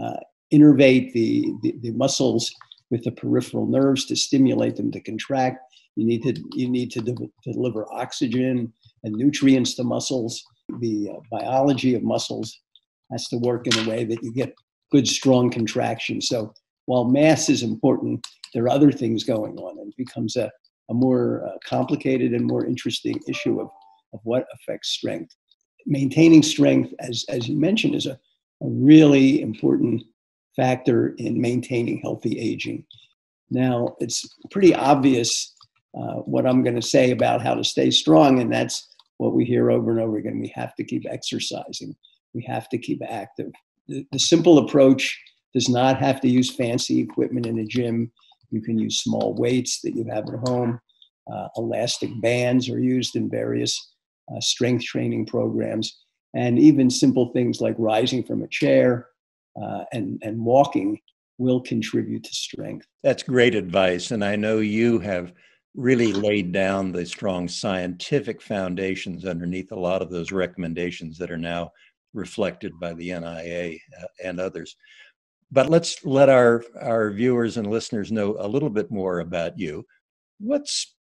uh, innervate the, the, the muscles with the peripheral nerves to stimulate them to contract. You need to you need to, de- deliver oxygen and nutrients to muscles. The uh, biology of muscles has to work in a way that you get good strong contraction. So while mass is important, there are other things going on, and it becomes a, a more uh, complicated and more interesting issue of, of what affects strength. Maintaining strength, as as you mentioned, is a, a really important factor in maintaining healthy aging. Now, it's pretty obvious uh, what I'm going to say about how to stay strong, and that's what we hear over and over again. We have to keep exercising, we have to keep active. The, the simple approach does not have to use fancy equipment in a gym. You can use small weights that you have at home. Uh, elastic bands are used in various uh, strength training programs. And even simple things like rising from a chair uh, and, and walking will contribute to strength. That's great advice. And I know you have really laid down the strong scientific foundations underneath a lot of those recommendations that are now reflected by the NIA uh, and others. But let's let our, our viewers and listeners know a little bit more about you. What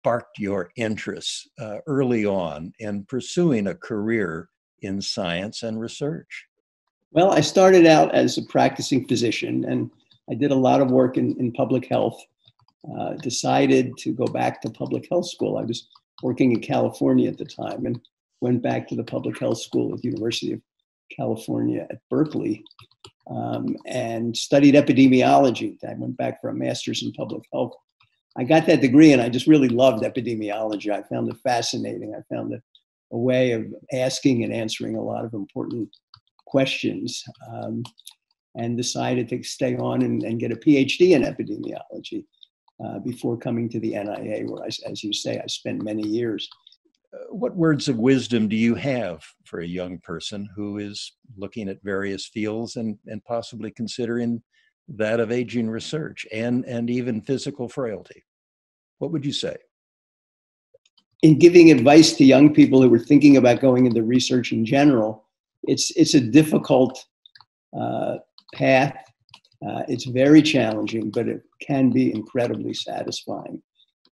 sparked your interests uh, early on in pursuing a career in science and research? Well, I started out as a practicing physician and I did a lot of work in, in public health. Uh, decided to go back to public health school. I was working in California at the time and went back to the public health school at the University of California at Berkeley um, and studied epidemiology. I went back for a master's in public health. I got that degree and I just really loved epidemiology. I found it fascinating. I found it a way of asking and answering a lot of important questions um, and decided to stay on and, and, get a PhD in epidemiology uh, before coming to the NIA, where, I, as you say, I spent many years. Uh, what words of wisdom do you have for a young person who is looking at various fields and, and possibly considering that of aging research and, and even physical frailty? What would you say? In giving advice to young people who are thinking about going into research in general, it's it's a difficult uh, path. Uh, it's very challenging, but it can be incredibly satisfying.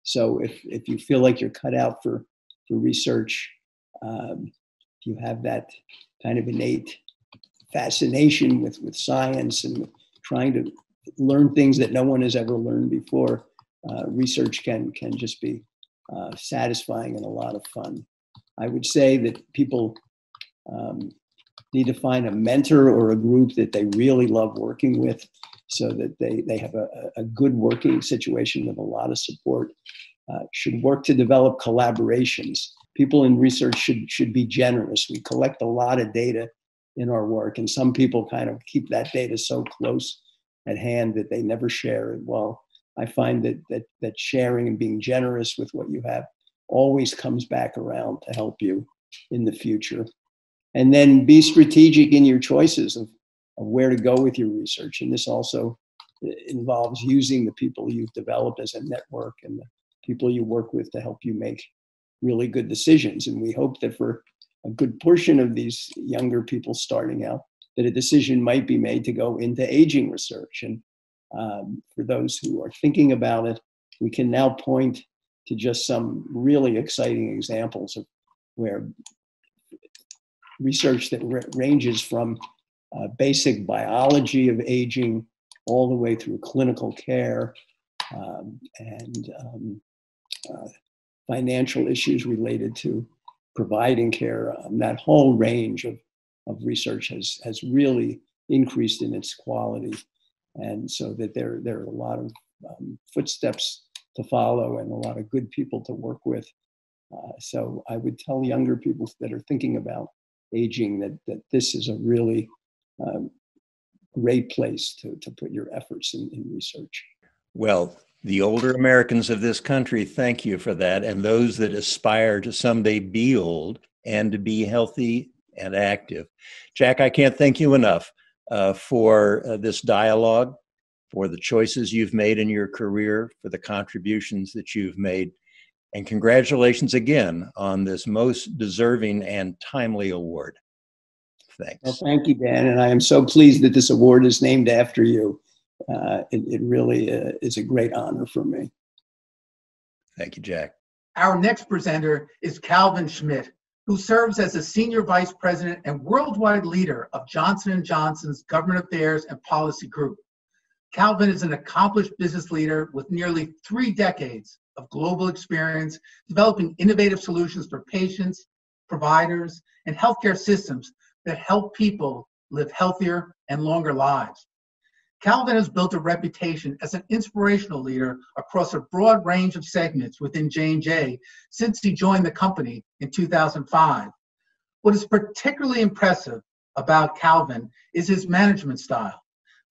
So if if you feel like you're cut out for for research, um, you have that kind of innate fascination with with science and trying to learn things that no one has ever learned before, uh, research can can just be uh, satisfying and a lot of fun. I would say that people um, need to find a mentor or a group that they really love working with so that they, they have a, a good working situation with a lot of support. Uh, should work to develop collaborations. People in research should, should be generous. We collect a lot of data in our work, and some people kind of keep that data so close at hand that they never share it. Well, I find that, that, that sharing and being generous with what you have always comes back around to help you in the future and then be strategic in your choices of, of where to go with your research. And this also uh, involves using the people you've developed as a network and the people you work with to help you make really good decisions. And we hope that for a good portion of these younger people starting out, that a decision might be made to go into aging research. And um, for those who are thinking about it, we can now point to just some really exciting examples of where research that r- ranges from uh, basic biology of aging all the way through clinical care um, and um, uh, financial issues related to providing care. Um, that whole range of, of research has, has really increased in its quality. And so that there, there are a lot of um, footsteps to follow and a lot of good people to work with. Uh, so I would tell younger people that are thinking about aging that, that this is a really um, great place to, to put your efforts in, in research. Well, the older Americans of this country, thank you for that. And those that aspire to someday be old and to be healthy and active. Jack, I can't thank you enough uh, for uh, this dialogue, for the choices you've made in your career, for the contributions that you've made and congratulations again on this most deserving and timely award. Thanks. Well, thank you, Dan. And I am so pleased that this award is named after you. Uh, it, it, really uh, is a great honor for me. Thank you, Jack. Our next presenter is Calvin Schmidt, who serves as the Senior Vice President and worldwide leader of Johnson & Johnson's Government Affairs and Policy Group. Calvin is an accomplished business leader with nearly three decades of global experience developing innovative solutions for patients, providers, and healthcare systems that help people live healthier and longer lives. Calvin has built a reputation as an inspirational leader across a broad range of segments within J&J since he joined the company in 2005. What is particularly impressive about Calvin is his management style.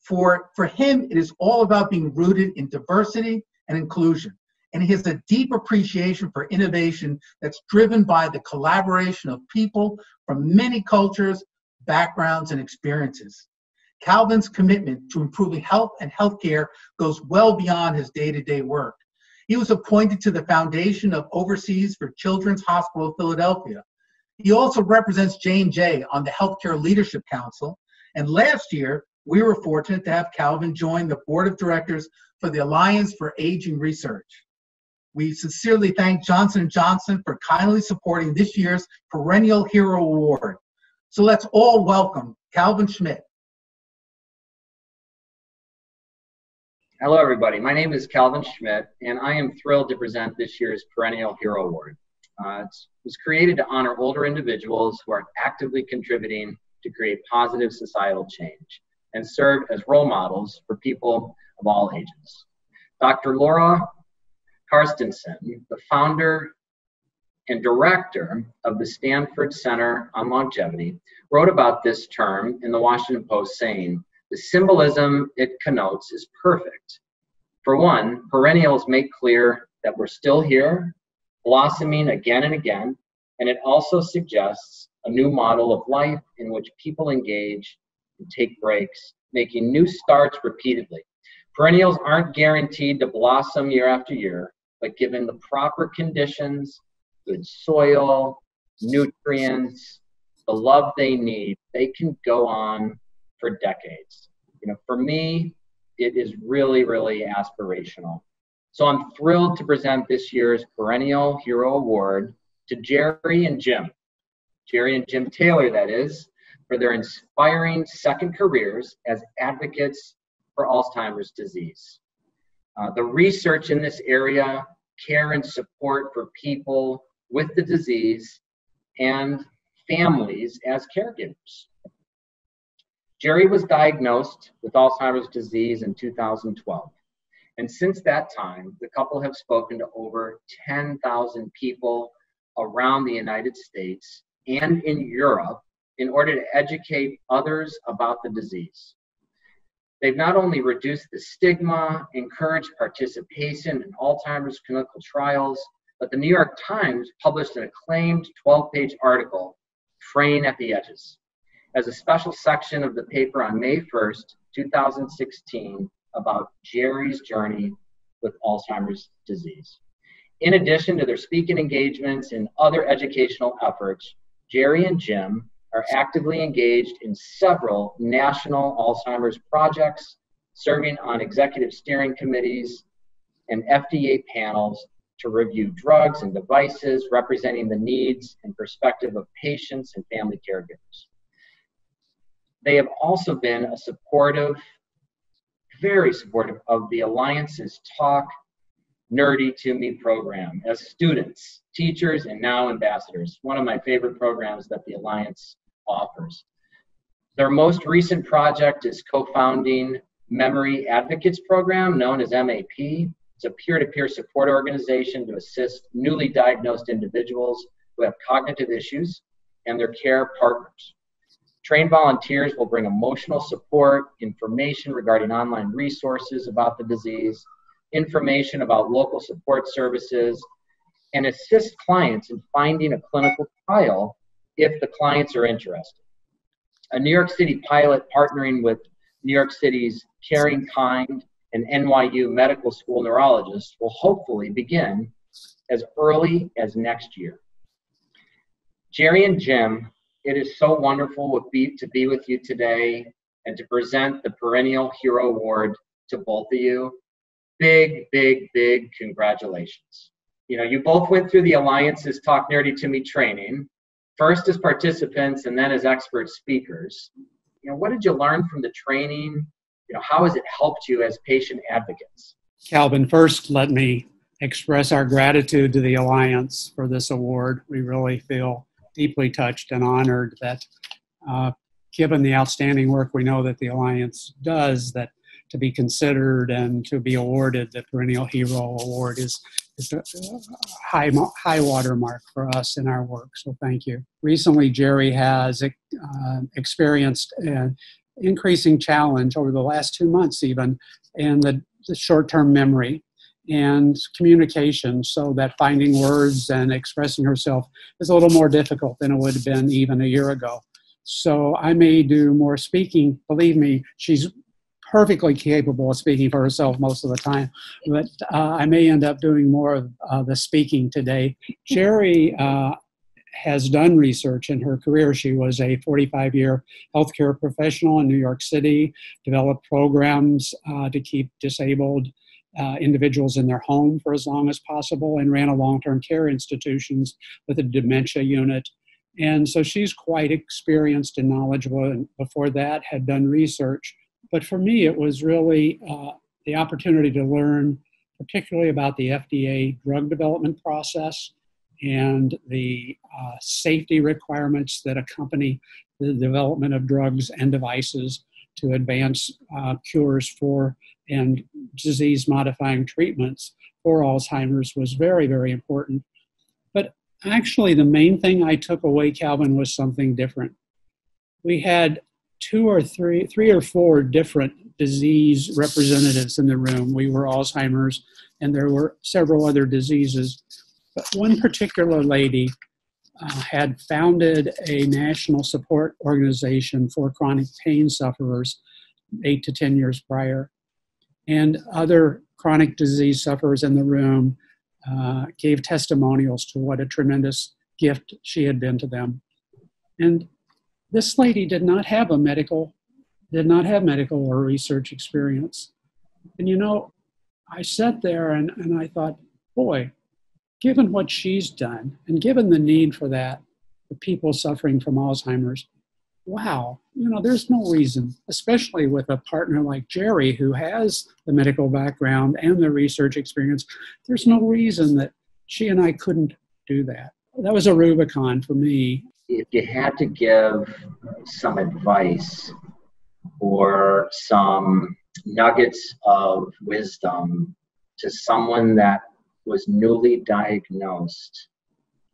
For, for him, it is all about being rooted in diversity and inclusion and he has a deep appreciation for innovation that's driven by the collaboration of people from many cultures, backgrounds, and experiences. Calvin's commitment to improving health and healthcare goes well beyond his day to day work. He was appointed to the Foundation of Overseas for Children's Hospital of Philadelphia. He also represents J&J on the Healthcare Leadership Council. And last year, we were fortunate to have Calvin join the board of directors for the Alliance for Aging Research. We sincerely thank Johnson & Johnson for kindly supporting this year's Perennial Hero Award. So let's all welcome Calvin Schmidt. Hello, everybody. My name is Calvin Schmidt, and I am thrilled to present this year's Perennial Hero Award. Uh, it was created to honor older individuals who are actively contributing to create positive societal change and serve as role models for people of all ages. Dr. Laura Carstensen, the founder and director of the Stanford Center on Longevity, wrote about this term in the Washington Post saying, the symbolism it connotes is perfect. For one, perennials make clear that we're still here, blossoming again and again, and it also suggests a new model of life in which people engage and take breaks, making new starts repeatedly. Perennials aren't guaranteed to blossom year after year, but given the proper conditions, good soil, nutrients, the love they need, they can go on for decades. You know, for me, it is really, really aspirational. So I'm thrilled to present this year's Perennial Hero Award to Geri and Jim. Geri and Jim Taylor, that is, for their inspiring second careers as advocates for Alzheimer's disease. Uh, the research in this area, care and support for people with the disease, and families as caregivers. Geri was diagnosed with Alzheimer's disease in 2012. And since that time, the couple have spoken to over 10,000 people around the United States and in Europe in order to educate others about the disease. They've not only reduced the stigma, encouraged participation in Alzheimer's clinical trials, but the New York Times published an acclaimed 12 page article, Fraying at the Edges as a special section of the paper on May 1st, 2016, about Geri's journey with Alzheimer's disease. In addition to their speaking engagements and other educational efforts, Geri and Jim are actively engaged in several national Alzheimer's projects, serving on executive steering committees and FDA panels to review drugs and devices representing the needs and perspective of patients and family caregivers. They have also been a supportive, very supportive of the Alliance's Talk Nerdy to Me program as students, teachers, and now ambassadors. One of my favorite programs that the Alliance offers. Their most recent project is co-founding Memory Advocates Program, known as MAP. It's a peer-to-peer support organization to assist newly diagnosed individuals who have cognitive issues and their care partners. Trained volunteers will bring emotional support, information regarding online resources about the disease, information about local support services, and assist clients in finding a clinical trial if the clients are interested. A New York City pilot partnering with New York City's CaringKind and NYU Medical School neurologists will hopefully begin as early as next year. Jerry and Jim it is so wonderful to be with you today and to present the Perennial Hero Award to both of you. Big, big, big congratulations. You know, you both went through the Alliance's Talk Nerdy to Me training, first as participants and then as expert speakers. You know, what did you learn from the training? You know, how has it helped you as patient advocates? Calvin, first let me express our gratitude to the Alliance for this award. We really feel deeply touched and honored that, uh, given the outstanding work we know that the Alliance does, that to be considered and to be awarded the Perennial Hero Award is, is a high, high watermark for us in our work. So thank you. Recently, Geri has uh, experienced an increasing challenge over the last two months, even in the, the short term memory and communication so that finding words and expressing herself is a little more difficult than it would have been even a year ago. So I may do more speaking. Believe me, she's perfectly capable of speaking for herself most of the time, but uh, I may end up doing more of uh, the speaking today. Geri uh, has done research in her career. She was a 45 year healthcare professional in New York City, developed programs uh, to keep disabled uh, individuals in their home for as long as possible, and ran a long term care institutions with a dementia unit. And so she's quite experienced and knowledgeable, and before that, had done research. But for me, it was really uh, the opportunity to learn, particularly about the FDA drug development process and the uh, safety requirements that accompany the development of drugs and devices to advance uh, cures for and disease modifying treatments for Alzheimer's was very, very important. But actually, the main thing I took away, Calvin, was something different. We had two or three, three or four different disease representatives in the room. We were Alzheimer's, and there were several other diseases. But one particular lady uh, had founded a national support organization for chronic pain sufferers eight to 10 years prior. And other chronic disease sufferers in the room uh, gave testimonials to what a tremendous gift she had been to them. And this lady did not have a medical, did not have medical or research experience. And you know, I sat there and, and I thought, boy, given what she's done and given the need for that the people suffering from Alzheimer's, wow, you know, there's no reason, especially with a partner like Geri who has the medical background and the research experience, there's no reason that she and I couldn't do that. That was a Rubicon for me. If you had to give some advice or some nuggets of wisdom to someone that was newly diagnosed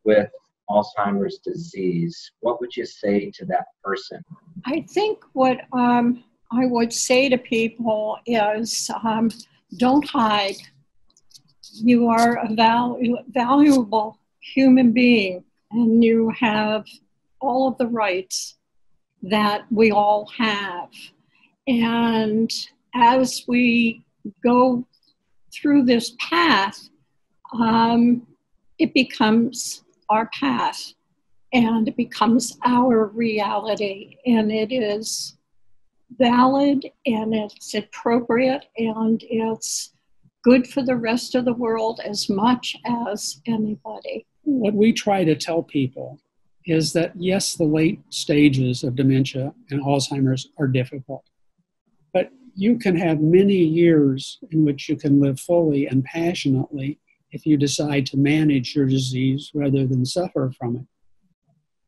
with Alzheimer's disease, what would you say to that person? I think what um, I would say to people is um, don't hide. You are a val- valuable human being and you have all of the rights that we all have. And as we go through this path, um, it becomes our path and it becomes our reality. And it is valid and it's appropriate and it's good for the rest of the world as much as anybody. What we try to tell people is that yes, the late stages of dementia and Alzheimer's are difficult, but you can have many years in which you can live fully and passionately if you decide to manage your disease rather than suffer from it.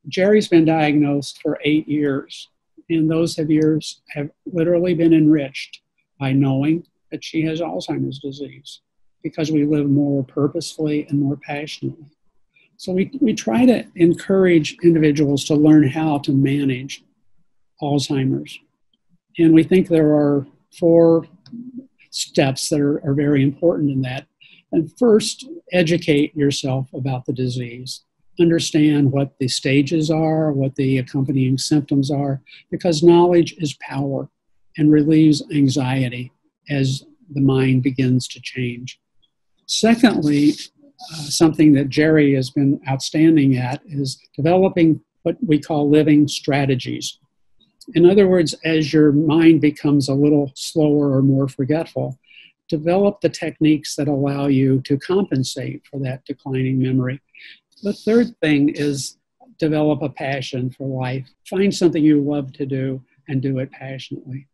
Geri's been diagnosed for eight years, and those have years have literally been enriched by knowing that she has Alzheimer's disease because we live more purposefully and more passionately. So we, we try to encourage individuals to learn how to manage Alzheimer's. And we think there are four steps that are, are very important in that. And first, educate yourself about the disease. Understand what the stages are, what the accompanying symptoms are, because knowledge is power and relieves anxiety as the mind begins to change. Secondly, uh, something that Geri has been outstanding at is developing what we call living strategies. In other words, as your mind becomes a little slower or more forgetful, develop the techniques that allow you to compensate for that declining memory. The third thing is develop a passion for life. Find something you love to do and do it passionately.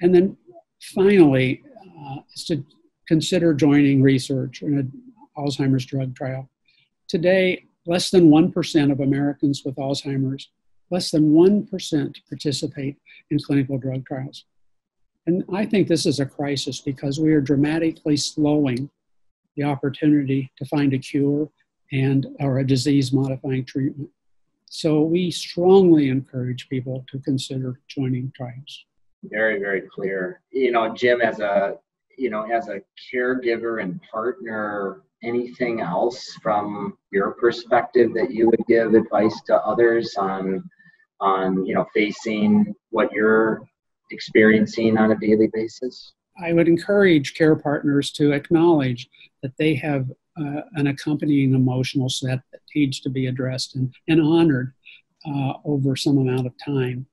And then finally, uh, is to consider joining research in an Alzheimer's drug trial. Today, less than 1% of Americans with Alzheimer's, less than 1% participate in clinical drug trials. And I think this is a crisis because we are dramatically slowing the opportunity to find a cure and or a disease modifying treatment. So we strongly encourage people to consider joining trials. Very, very clear. You know, Jim, as a you know, as a caregiver and partner, anything else from your perspective that you would give advice to others on on you know facing what you're experiencing on a daily basis? I would encourage care partners to acknowledge that they have uh, an accompanying emotional set that needs to be addressed and, and honored uh, over some amount of time.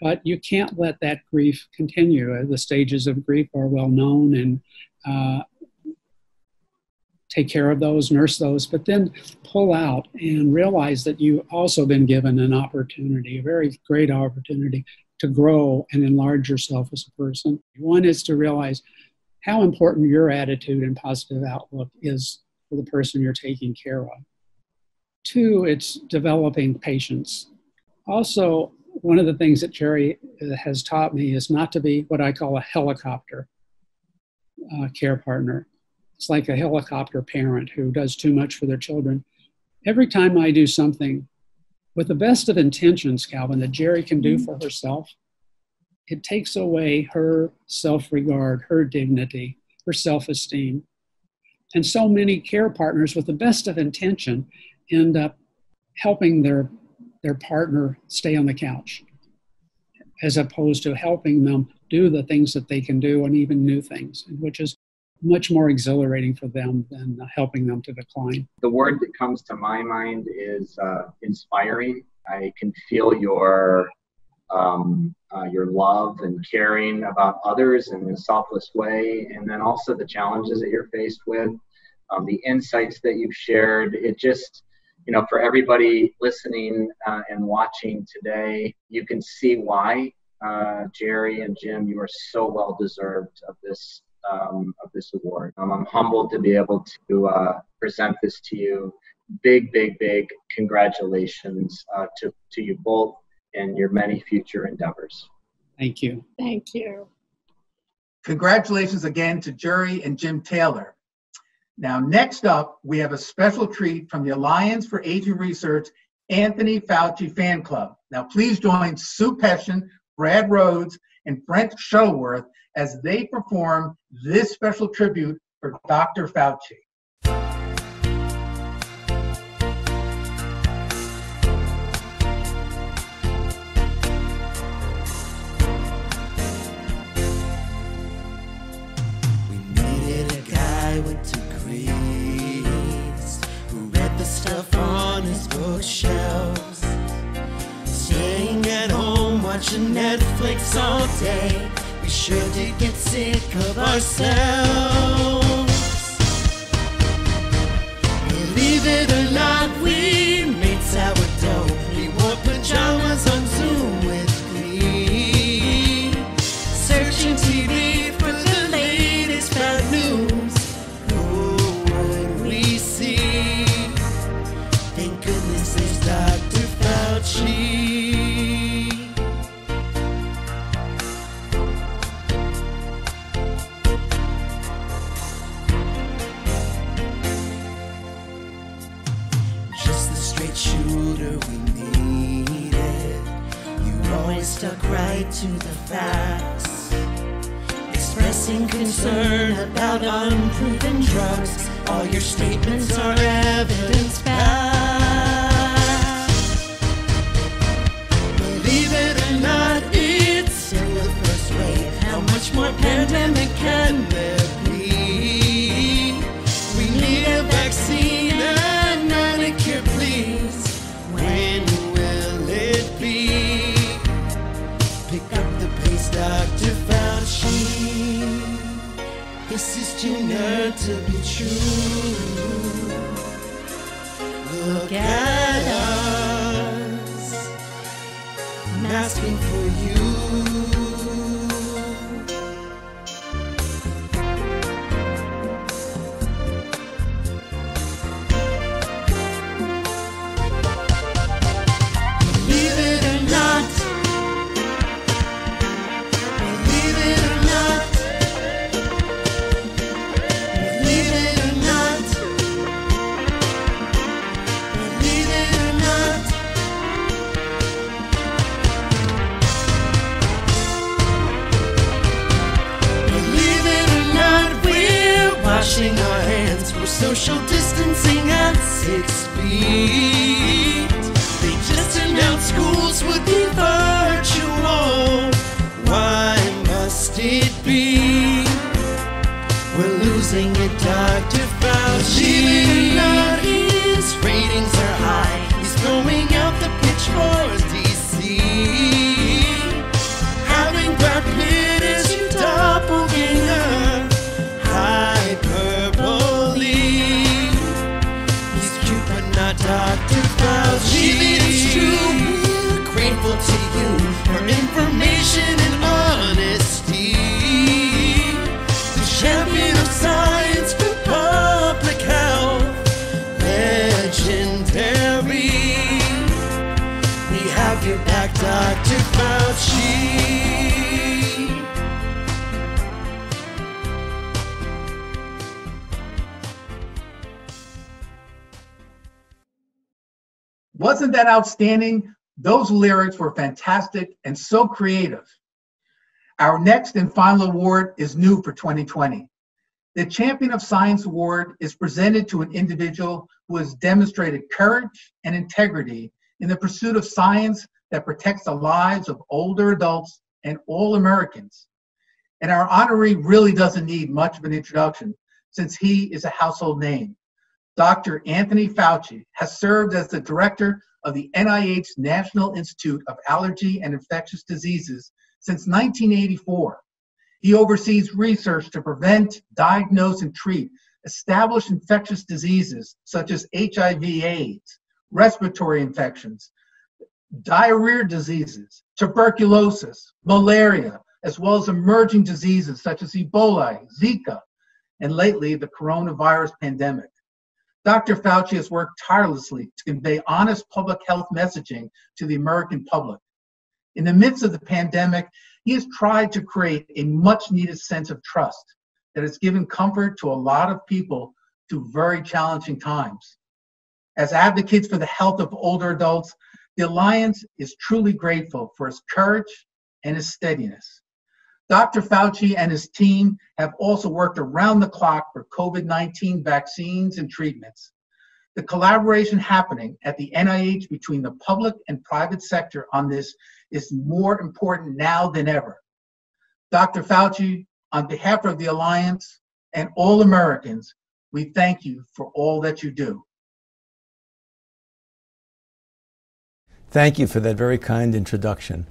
But you can't let that grief continue. The stages of grief are well known and uh, take care of those, nurse those, but then pull out and realize that you've also been given an opportunity, a very great opportunity to grow and enlarge yourself as a person. One is to realize how important your attitude and positive outlook is for the person you're taking care of. Two, it's developing patience. Also, one of the things that Geri uh, has taught me is not to be what I call a helicopter uh, care partner. It's like a helicopter parent who does too much for their children. Every time I do something with the best of intentions, Calvin, that Geri can do mm-hmm. for herself, it takes away her self regard, her dignity, her self esteem. And so many care partners, with the best of intention, end up helping their, their partner stay on the couch, as opposed to helping them do the things that they can do and even new things, which is much more exhilarating for them than helping them to decline. The word that comes to my mind is uh, inspiring. I can feel your um, uh, your love and caring about others in a selfless way, and then also the challenges that you're faced with, um, the insights that you've shared. It just, you know, for everybody listening uh, and watching today, you can see why uh, Geri and Jim, you are so well deserved of this um, of this award. Um, I'm humbled to be able to uh, present this to you. Big, big, big congratulations uh, to to you both and your many future endeavors. Thank you. Thank you. Congratulations again to Geri and Jim Taylor. Now, next up, we have a special treat from the Alliance for Aging Research Anthony Fauci Fan Club. Now, please join Sue Peschin, Brad Rhodes, and Brent Shuttleworth as they perform this special tribute for Dr. Fauci. We needed a guy with degrees who read the stuff on his bookshelves. Watching Netflix all day. We sure did get sick of ourselves. Believe it or not, we made sourdough. We wore pajamas facts. Expressing concern about unproven drugs. All your statements are evidence backed. Believe it or not, it's in the first wave. How much more pandemic can there too nerd to be true. Look at us, masking for you. Wasn't that outstanding? Those lyrics were fantastic and so creative. Our next and final award is new for 2020. The Champion of Science Award is presented to an individual who has demonstrated courage and integrity in the pursuit of science that protects the lives of older adults and all Americans. And our honoree really doesn't need much of an introduction since he is a household name. Dr. Anthony Fauci has served as the director of the NIH National Institute of Allergy and Infectious Diseases since 1984. He oversees research to prevent, diagnose, and treat established infectious diseases such as HIV/AIDS, respiratory infections, diarrhea diseases, tuberculosis, malaria, as well as emerging diseases such as Ebola, Zika, and lately the coronavirus pandemic. Dr. Fauci has worked tirelessly to convey honest public health messaging to the American public. In the midst of the pandemic, he has tried to create a much needed sense of trust that has given comfort to a lot of people through very challenging times. As advocates for the health of older adults, the Alliance is truly grateful for his courage and his steadiness. Dr. Fauci and his team have also worked around the clock for COVID 19 vaccines and treatments. The collaboration happening at the NIH between the public and private sector on this is more important now than ever. Dr. Fauci, on behalf of the Alliance and all Americans, we thank you for all that you do. Thank you for that very kind introduction.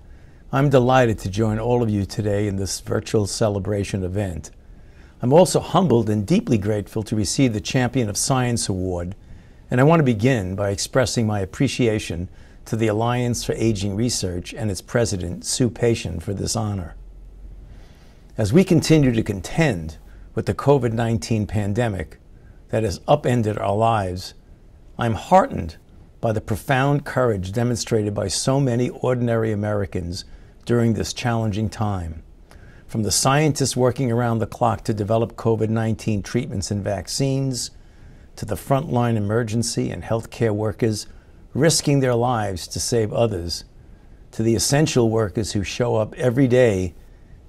I'm delighted to join all of you today in this virtual celebration event. I'm also humbled and deeply grateful to receive the Champion of Science Award, and I want to begin by expressing my appreciation to the Alliance for Aging Research and its president, Sue Peschin, for this honor. As we continue to contend with the COVID 19 pandemic that has upended our lives, I'm heartened by the profound courage demonstrated by so many ordinary Americans during this challenging time. From the scientists working around the clock to develop COVID 19 treatments and vaccines, to the frontline emergency and healthcare workers risking their lives to save others, to the essential workers who show up every day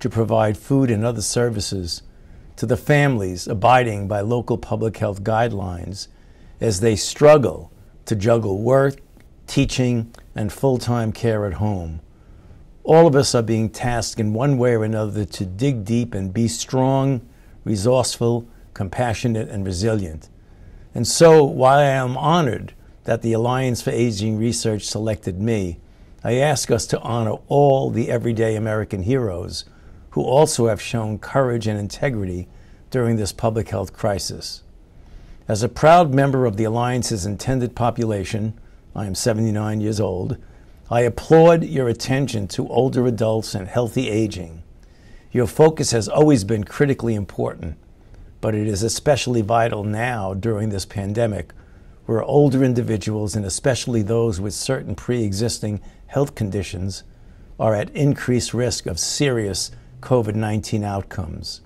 to provide food and other services, to the families abiding by local public health guidelines as they struggle to juggle work, teaching, and full time care at home. All of us are being tasked in one way or another to dig deep and be strong, resourceful, compassionate, and resilient. And so, while I am honored that the Alliance for Aging Research selected me, I ask us to honor all the everyday American heroes who also have shown courage and integrity during this public health crisis. As a proud member of the Alliance's intended population, I am 79 years old, I applaud your attention to older adults and healthy aging. Your focus has always been critically important, but it is especially vital now during this pandemic where older individuals, and especially those with certain pre existing health conditions, are at increased risk of serious COVID 19 outcomes.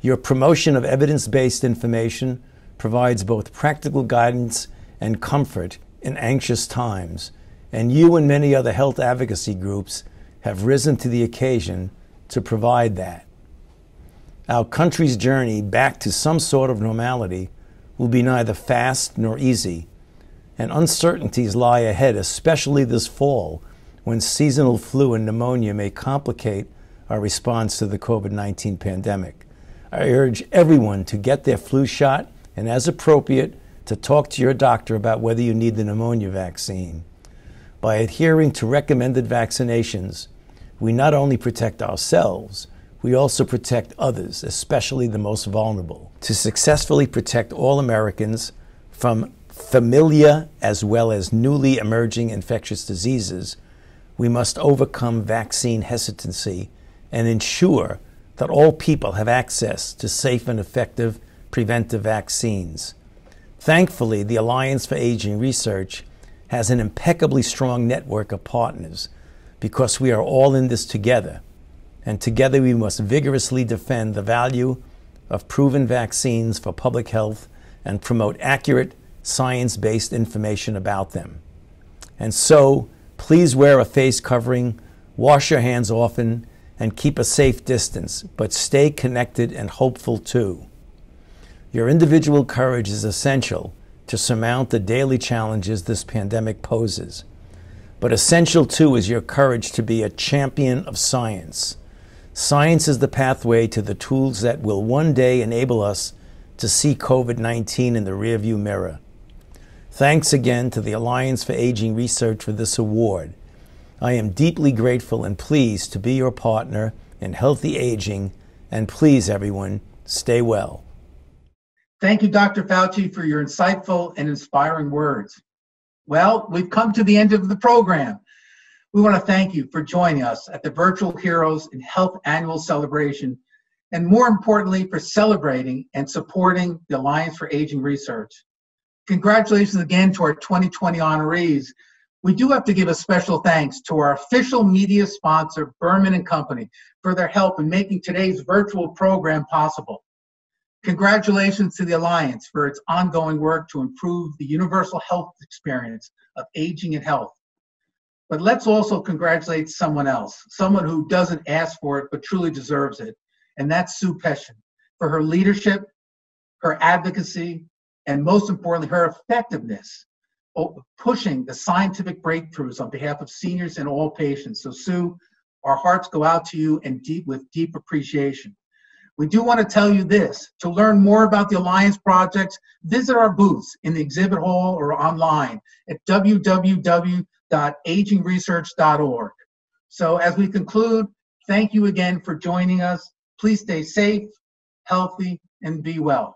Your promotion of evidence based information provides both practical guidance and comfort in anxious times, and you and many other health advocacy groups have risen to the occasion to provide that. Our country's journey back to some sort of normality will be neither fast nor easy, and uncertainties lie ahead, especially this fall when seasonal flu and pneumonia may complicate our response to the COVID 19 pandemic. I urge everyone to get their flu shot and, as appropriate, to talk to your doctor about whether you need the pneumonia vaccine. By adhering to recommended vaccinations, we not only protect ourselves, we also protect others, especially the most vulnerable. To successfully protect all Americans from familiar as well as newly emerging infectious diseases, we must overcome vaccine hesitancy and ensure that all people have access to safe and effective preventive vaccines. Thankfully, the Alliance for Aging Research has an impeccably strong network of partners because we are all in this together, and together we must vigorously defend the value of proven vaccines for public health and promote accurate, science based information about them. And so, please wear a face covering, wash your hands often, and keep a safe distance, but stay connected and hopeful too. Your individual courage is essential to surmount the daily challenges this pandemic poses. But essential too is your courage to be a champion of science. Science is the pathway to the tools that will one day enable us to see COVID 19 in the rearview mirror. Thanks again to the Alliance for Aging Research for this award. I am deeply grateful and pleased to be your partner in healthy aging, and please, everyone, stay well. Thank you, Dr. Fauci, for your insightful and inspiring words. Well, we've come to the end of the program. We want to thank you for joining us at the Virtual Heroes in Health Annual Celebration, and more importantly, for celebrating and supporting the Alliance for Aging Research. Congratulations again to our 2020 honorees. We do have to give a special thanks to our official media sponsor, Berman and Company, for their help in making today's virtual program possible. Congratulations to the Alliance for its ongoing work to improve the universal health experience of aging and health. But let's also congratulate someone else, someone who doesn't ask for it but truly deserves it, and that's Sue Peschin for her leadership, her advocacy, and most importantly, her effectiveness pushing the scientific breakthroughs on behalf of seniors and all patients. So, Sue, our hearts go out to you and deep with deep appreciation. We do want to tell you this to learn more about the Alliance projects, visit our booths in the exhibit hall or online at www.agingresearch.org. So, as we conclude, thank you again for joining us. Please stay safe, healthy, and be well.